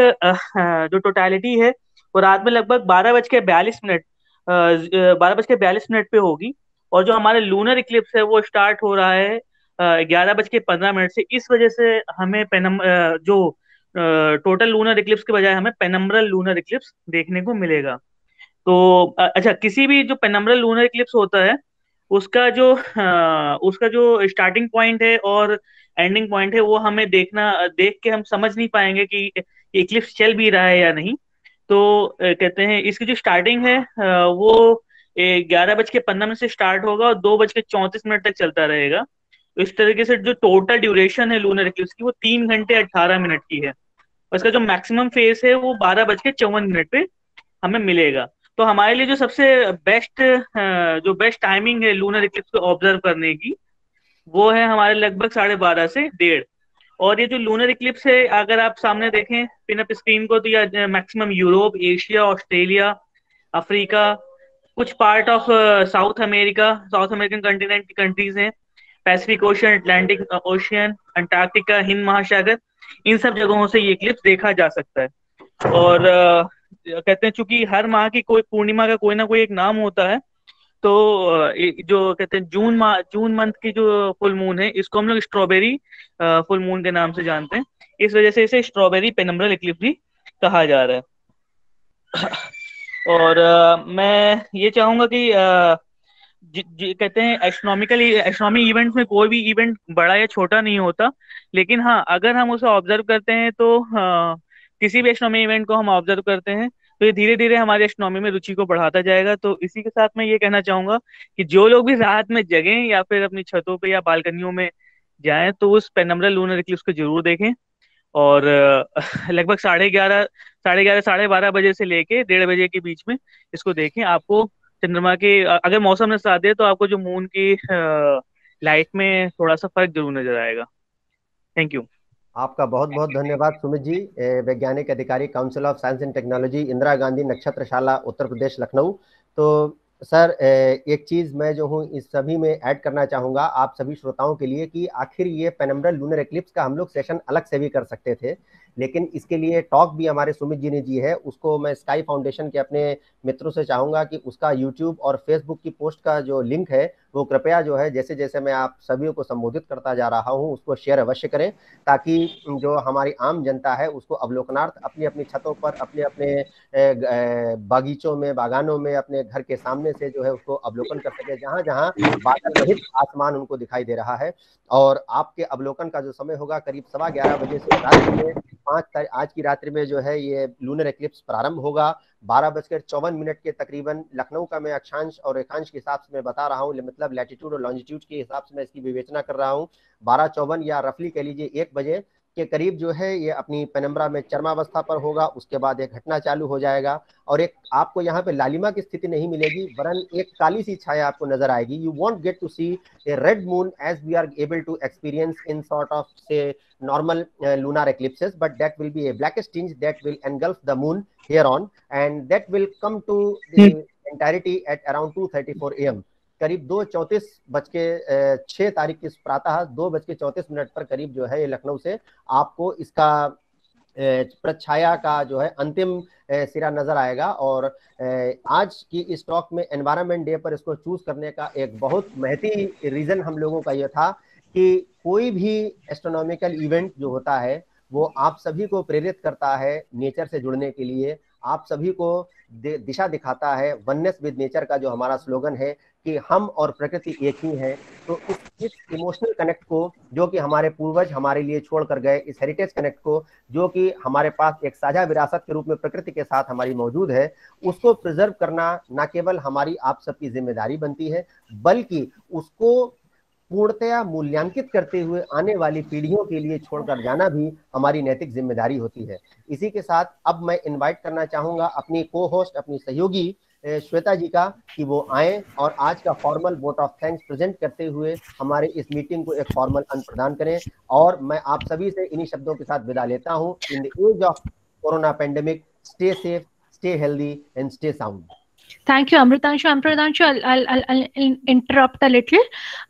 जो टोटलिटी है वो रात में लगभग बारह बज के बयालीस मिनट बारह बज के बयालीस मिनट पे होगी। और जो हमारे लूनर इक्लिप्स है वो स्टार्ट हो रहा है ग्यारह बज के पंद्रह मिनट से। इस वजह से हमें पेनम जो टोटल लूनर इक्लिप्स के बजाय हमें पेनम्बरल लूनर इक्लिप्स देखने को मिलेगा। तो अच्छा किसी भी जो पेनम्बरल लूनर इक्लिप्स होता है, उसका जो उसका जो स्टार्टिंग पॉइंट है और एंडिंग पॉइंट है, वो हमें देखना, देख के हम समझ नहीं पाएँगे कि इक्लिप्स चल भी रहा है या नहीं। तो कहते हैं, इसकी जो स्टार्टिंग है वो ग्यारह बज के पंद्रह मिनट से स्टार्ट होगा और दो बज के चौंतीस मिनट तक चलता रहेगा। इस तरीके से जो टोटल ड्यूरेशन है लूनर इक्लिप्स की, वो तीन घंटे अट्ठारह मिनट की है। और इसका जो मैक्सिमम फेस है वो बारह बज के चौवन मिनट पे हमें मिलेगा। तो हमारे लिए जो सबसे बेस्ट जो बेस्ट टाइमिंग है लूनर इक्लिप्स को ऑब्ज़र्व करने की, वो है हमारे लगभग साढ़े बारह से डेढ़। और ये जो लूनर इक्लिप्स है, अगर आप सामने देखें पिनअप स्क्रीन को तो ये maximum Europe Asia Australia Africa कुछ part of South America South American continent की कंट्रीज़ हैं। Pacific Ocean Atlantic Ocean Antarctica Hind महासागर इन सब जगहों से ये इक्लिप्स देखा जा सकता है। और uh, कहते हैं चूँकि हर माह की कोई पूर्णिमा का कोई ना कोई एक नाम होता है तो जो कहते हैं जून माह जून मंथ की जो फुल मून है इसको हम लोग स्ट्रॉबेरी फुल मून के नाम से जानते हैं। इस वजह से इसे स्ट्रॉबेरी पेनम्बरल इक्लिप्स भी कहा जा रहा है। और आ, मैं ये चाहूँगा कि आ, कहते हैं एस्ट्रोनॉमिकल एस्ट्रोनॉमी इवेंट्स में कोई भी इवेंट बड़ा या छोटा नहीं होता। लेकिन हाँ अगर हम उसे ऑब्ज़र्व करते हैं तो आ, किसी भी एस्ट्रोनॉमी इवेंट को हम ऑब्ज़र्व करते हैं तो ये धीरे धीरे हमारे एस्ट्रोनॉमी में रुचि को बढ़ाता जाएगा। तो इसी के साथ मैं ये कहना चाहूँगा कि जो लोग भी रात में जगें या फिर अपनी छतों पे या बालकनियों में जाएँ तो उस पेनम्बरल लूनर इक्लिप्स को ज़रूर देखें। और लगभग साढ़े ग्यारह साढ़े ग्यारह साढ़े बारह बजे से लेके डेढ़ बजे के बीच में इसको देखें। आपको चंद्रमा के अगर मौसम ने साथ दे तो आपको जो मून की लाइट में थोड़ा सा फ़र्क ज़रूर नज़र आएगा। थैंक यू आपका बहुत बहुत धन्यवाद सुमित जी वैज्ञानिक अधिकारी council of science and technology Indira Gandhi नक्षत्रशाला Uttar Pradesh Lucknow. तो सर एक चीज़ मैं जो हूँ इस सभी में ऐड करना चाहूँगा आप सभी श्रोताओं के लिए कि आखिर ये पेनम्बरल लूनर एक्लिप्स का हम लोग सेशन अलग से भी कर सकते थे। लेकिन इसके लिए टॉक भी हमारे सुमित जी ने जी है, उसको मैं स्काई फाउंडेशन के अपने मित्रों से चाहूँगा कि उसका यूट्यूब और फेसबुक की पोस्ट का जो लिंक है, वो कृपया जो है जैसे जैसे मैं आप सभी को संबोधित करता जा रहा हूँ, उसको शेयर अवश्य करें, ताकि जो हमारी आम जनता है, उसको अवलोकनार्थ अपनी अपनी छतों पर अपने अपने बागीचों में, बागानों में, अपने घर के सामने से जो है, उसको अवलोकन कर सके जहाँ जहाँ बादल रहित आसमान उनको दिखाई दे रहा है। और आपके अवलोकन का जो समय होगा, करीब सवा ग्यारह बजे से रात्रि में पाँच आज की रात्रि में जो है ये लूनर एक्लिप्स प्रारंभ होगा। बारह बजकर चौवन मिनट के तकरीबन लखनऊ का मैं अक्षांश और रेखांश के हिसाब से मैं बता रहा हूँ मतलब लैटिट्यूड और लॉन्जिट्यूड के हिसाब से मैं इसकी विवेचना कर रहा हूँ। बारह चौवन या रफली कह लीजिए एक बजे। के करीब जो है ये अपनी पेनम्बरा में चरमावस्था पर होगा उसके बाद एक घटना चालू हो जाएगा और एक आपको यहाँ पे लालिमा की स्थिति नहीं मिलेगी वरन एक काली सी छाया आपको नज़र आएगी। You won't get to see a red moon as we are able to experience in sort of say normal uh, lunar eclipses but that will be a blackish tinge that will engulf the moon here on and that will come to the entirety at around 2:34 am करीब दो चौंतीस बज के छह तारीख की प्रातः दो बज के चौंतीस मिनट पर करीब जो है ये लखनऊ से आपको इसका प्रछाया का जो है अंतिम सिरा नज़र आएगा और आज की इस टॉक में एनवायरमेंट डे पर इसको चूज़ करने का एक बहुत महती रीजन हम लोगों का यह था कि कोई भी एस्ट्रोनॉमिकल इवेंट जो होता है वो आप सभी को प्रेरित करता है नेचर से जुड़ने के लिए। आप सभी को दिशा दिखाता है। वननेस विद नेचर का जो हमारा स्लोगन है कि हम और प्रकृति एक ही हैं तो इस इस इमोशनल कनेक्ट को जो कि हमारे पूर्वज हमारे लिए छोड़ कर गए, इस हेरिटेज कनेक्ट को जो कि हमारे पास एक साझा विरासत के रूप में प्रकृति के साथ हमारी मौजूद है, उसको प्रिजर्व करना न केवल हमारी, आप सबकी ज़िम्मेदारी बनती है, बल्कि उसको पूर्णतया मूल्यांकित करते हुए आने वाली पीढ़ियों के लिए छोड़कर जाना भी हमारी नैतिक ज़िम्मेदारी होती है। इसी के साथ अब मैं इनवाइट करना चाहूँगा अपनी को होस्ट अपनी सहयोगी श्वेता जी का कि वो आए और आज का formal vote of thanks present करते हुए हमारे इस मीटिंग को एक फॉर्मल अंत प्रदान करें। और मैं आप सभी से इन्हीं शब्दों के साथ विदा लेता हूँ। In the age of corona pandemic stay safe stay healthy and stay sound Thank you, Amritanshu. Amritanshu, I'll, I'll, I'll, I'll interrupt a little.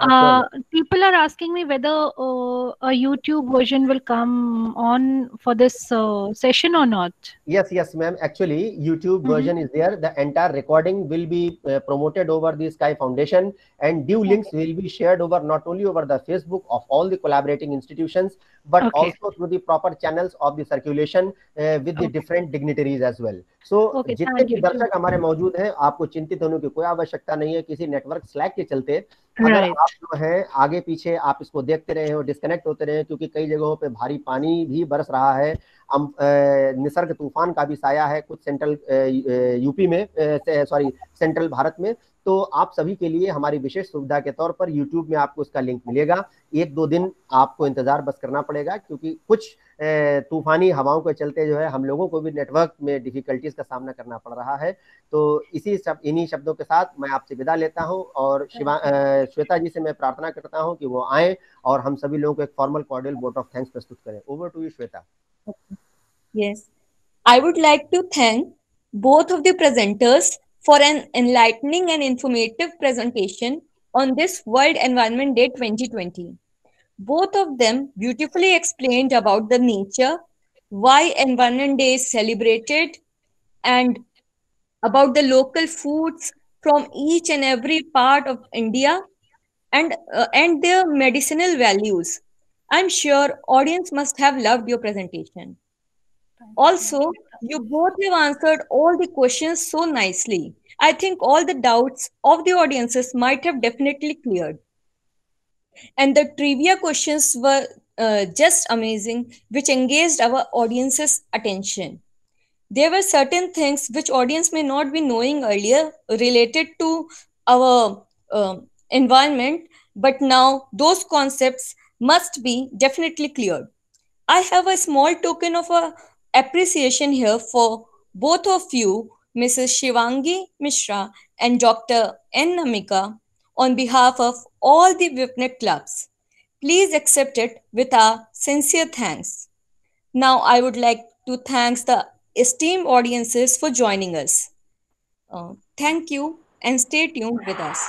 Uh, people are asking me whether uh, a YouTube version will come on for this uh, session or not. Yes, yes, ma'am. Actually, YouTube mm -hmm. version is there. The entire recording will be uh, promoted over the Sky Foundation and due okay. links will be shared over not only over the Facebook of all the collaborating institutions, but okay. also through the proper channels of the circulation uh, with the different dignitaries as well. So, okay, जितने भी दर्शक हमारे मौजूद हैं आपको चिंतित होने की कोई आवश्यकता नहीं है किसी नेटवर्क स्लैक के चलते। अगर आप जो है आगे पीछे आप इसको देखते रहे हो डिस्कनेक्ट होते रहे क्योंकि कई जगहों पे भारी पानी भी बरस रहा है। निसर्ग तूफ़ान का भी साया है कुछ सेंट्रल यूपी में सॉरी सेंट्रल भारत में। तो आप सभी के लिए हमारी विशेष सुविधा के तौर पर यूट्यूब में आपको उसका लिंक मिलेगा। एक दो दिन आपको इंतज़ार बस करना पड़ेगा क्योंकि कुछ तूफानी हवाओं के चलते जो है हम लोगों को भी नेटवर्क में डिफिकल्टीज का सामना करना पड़ रहा है। तो इसी सब इन्हीं शब्दों के साथ मैं आपसे विदा लेता हूँ और शिवा श्वेता जी से मैं प्रार्थना करता हूँ कि वो आए और हम सभी लोगों को एक formal cordial vote of thanks प्रस्तुत करें। Over to you Shweta. Yes I would like to thank both of the presenters for an enlightening and informative presentation on this World Environment Day 2020. Both of them beautifully explained about the nature, why Environment Day is celebrated, and about the local foods from each and every part of India and, uh, and their medicinal values. I'm sure audience must have loved your presentation. Also, you both have answered all the questions so nicely. I think all the doubts of the audiences might have definitely cleared. And the trivia questions were uh, just amazing, which engaged our audience's attention. There were certain things which audience may not be knowing earlier related to our uh, environment, but now those concepts must be definitely cleared. I have a small token of a appreciation here for both of you, Mrs. Shivangi Mishra and Dr. N. Namika, on behalf of all the WIPNET clubs. Please accept it with our sincere thanks. Now, I would like to thank the esteemed audiences for joining us. Uh, thank you and stay tuned with us.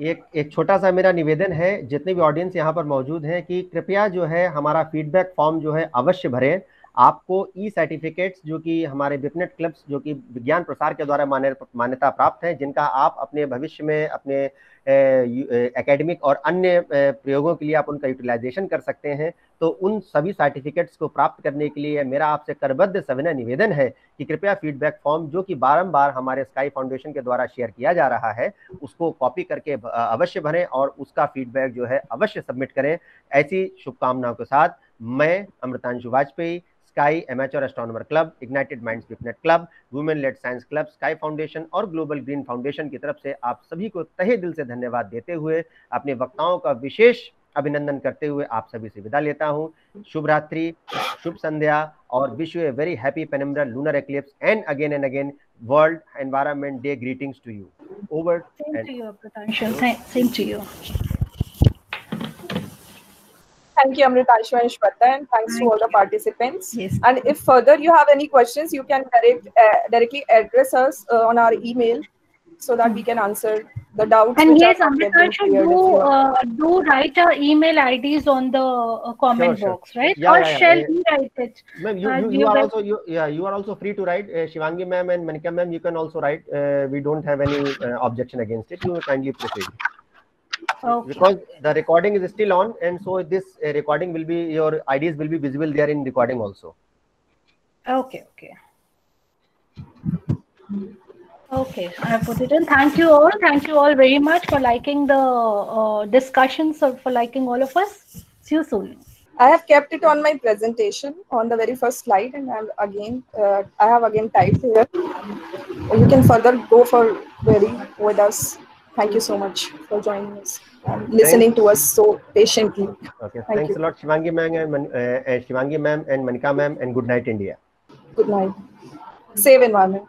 एक एक छोटा सा मेरा निवेदन है जितने भी audience यहाँ पर मौजूद हैं कि कृपया जो है हमारा फीडबैक फॉर्म जो है अवश्य भरें आपको ई सर्टिफिकेट्स जो कि हमारे बिपनेट क्लब्स जो कि विज्ञान प्रसार के द्वारा मान्यता प्राप्त हैं, जिनका आप अपने भविष्य में, अपने एकेडमिक और अन्य प्रयोगों के लिए आप उनका यूटिलाइजेशन कर सकते हैं। तो उन सभी सर्टिफिकेट्स को प्राप्त करने के लिए मेरा आपसे करबद्ध सविनय निवेदन है कि कृपया फीडबैक फॉर्म जो कि बारंबार हमारे स्काई फाउंडेशन के द्वारा शेयर किया जा रहा है, उसको कॉपी करके अवश्य भरें और उसका फीडबैक जो है अवश्य सबमिट करें। ऐसी शुभकामनाओं के साथ मैं Amritanshu Vajpayee sky amateur astronomer club ignited minds Vipnet club women led science club sky foundation और ग्लोबल ग्रीन फाउंडेशन की तरफ़ से आप सभी को तहे दिल से धन्यवाद देते हुए अपने वक्ताओं का विशेष अभिनंदन करते हुए आप सभी से विदा लेता हूँ। शुभ रात्रि शुभ संध्या और wish you a very happy penumbral lunar eclipse and again and again world environment day greetings to you over Same to you, Pratanshu. Same, same to you. Thank you, Amritanshu and Shweta, and thanks Thank to all the participants. Yes. And if further you have any questions, you can direct, uh, directly address us uh, on our email so that we can answer the doubts. And yes, are not yet been Amritanshu, cleared if do, you uh, do write our email IDs on the uh, comment Sure, sure. box, right? Yeah, or yeah, yeah, shall yeah. we write it? Ma'am, you, Uh, you, you you are also you yeah you are also free to write uh, Shivangi ma'am and Manika ma'am you can also write uh, we don't have any uh, objection against it you kindly proceed Okay. because the recording is still on and so this uh, recording will be your IDs will be visible there in recording also Okay, okay. Okay, I have put it in. Thank you all. Thank you all very much for liking the uh, discussions or for liking all of us. See you soon. I have kept it on my presentation on the very first slide, and I'm again, uh, I have again typed here. You can further go for query with us. Thank you so much for joining us and listening to us so patiently. okay Thank thanks you. a lot Shivangi ma'am and Man- uh, uh, Shivangi ma'am and Manika ma'am and good night India Good night. Save environment.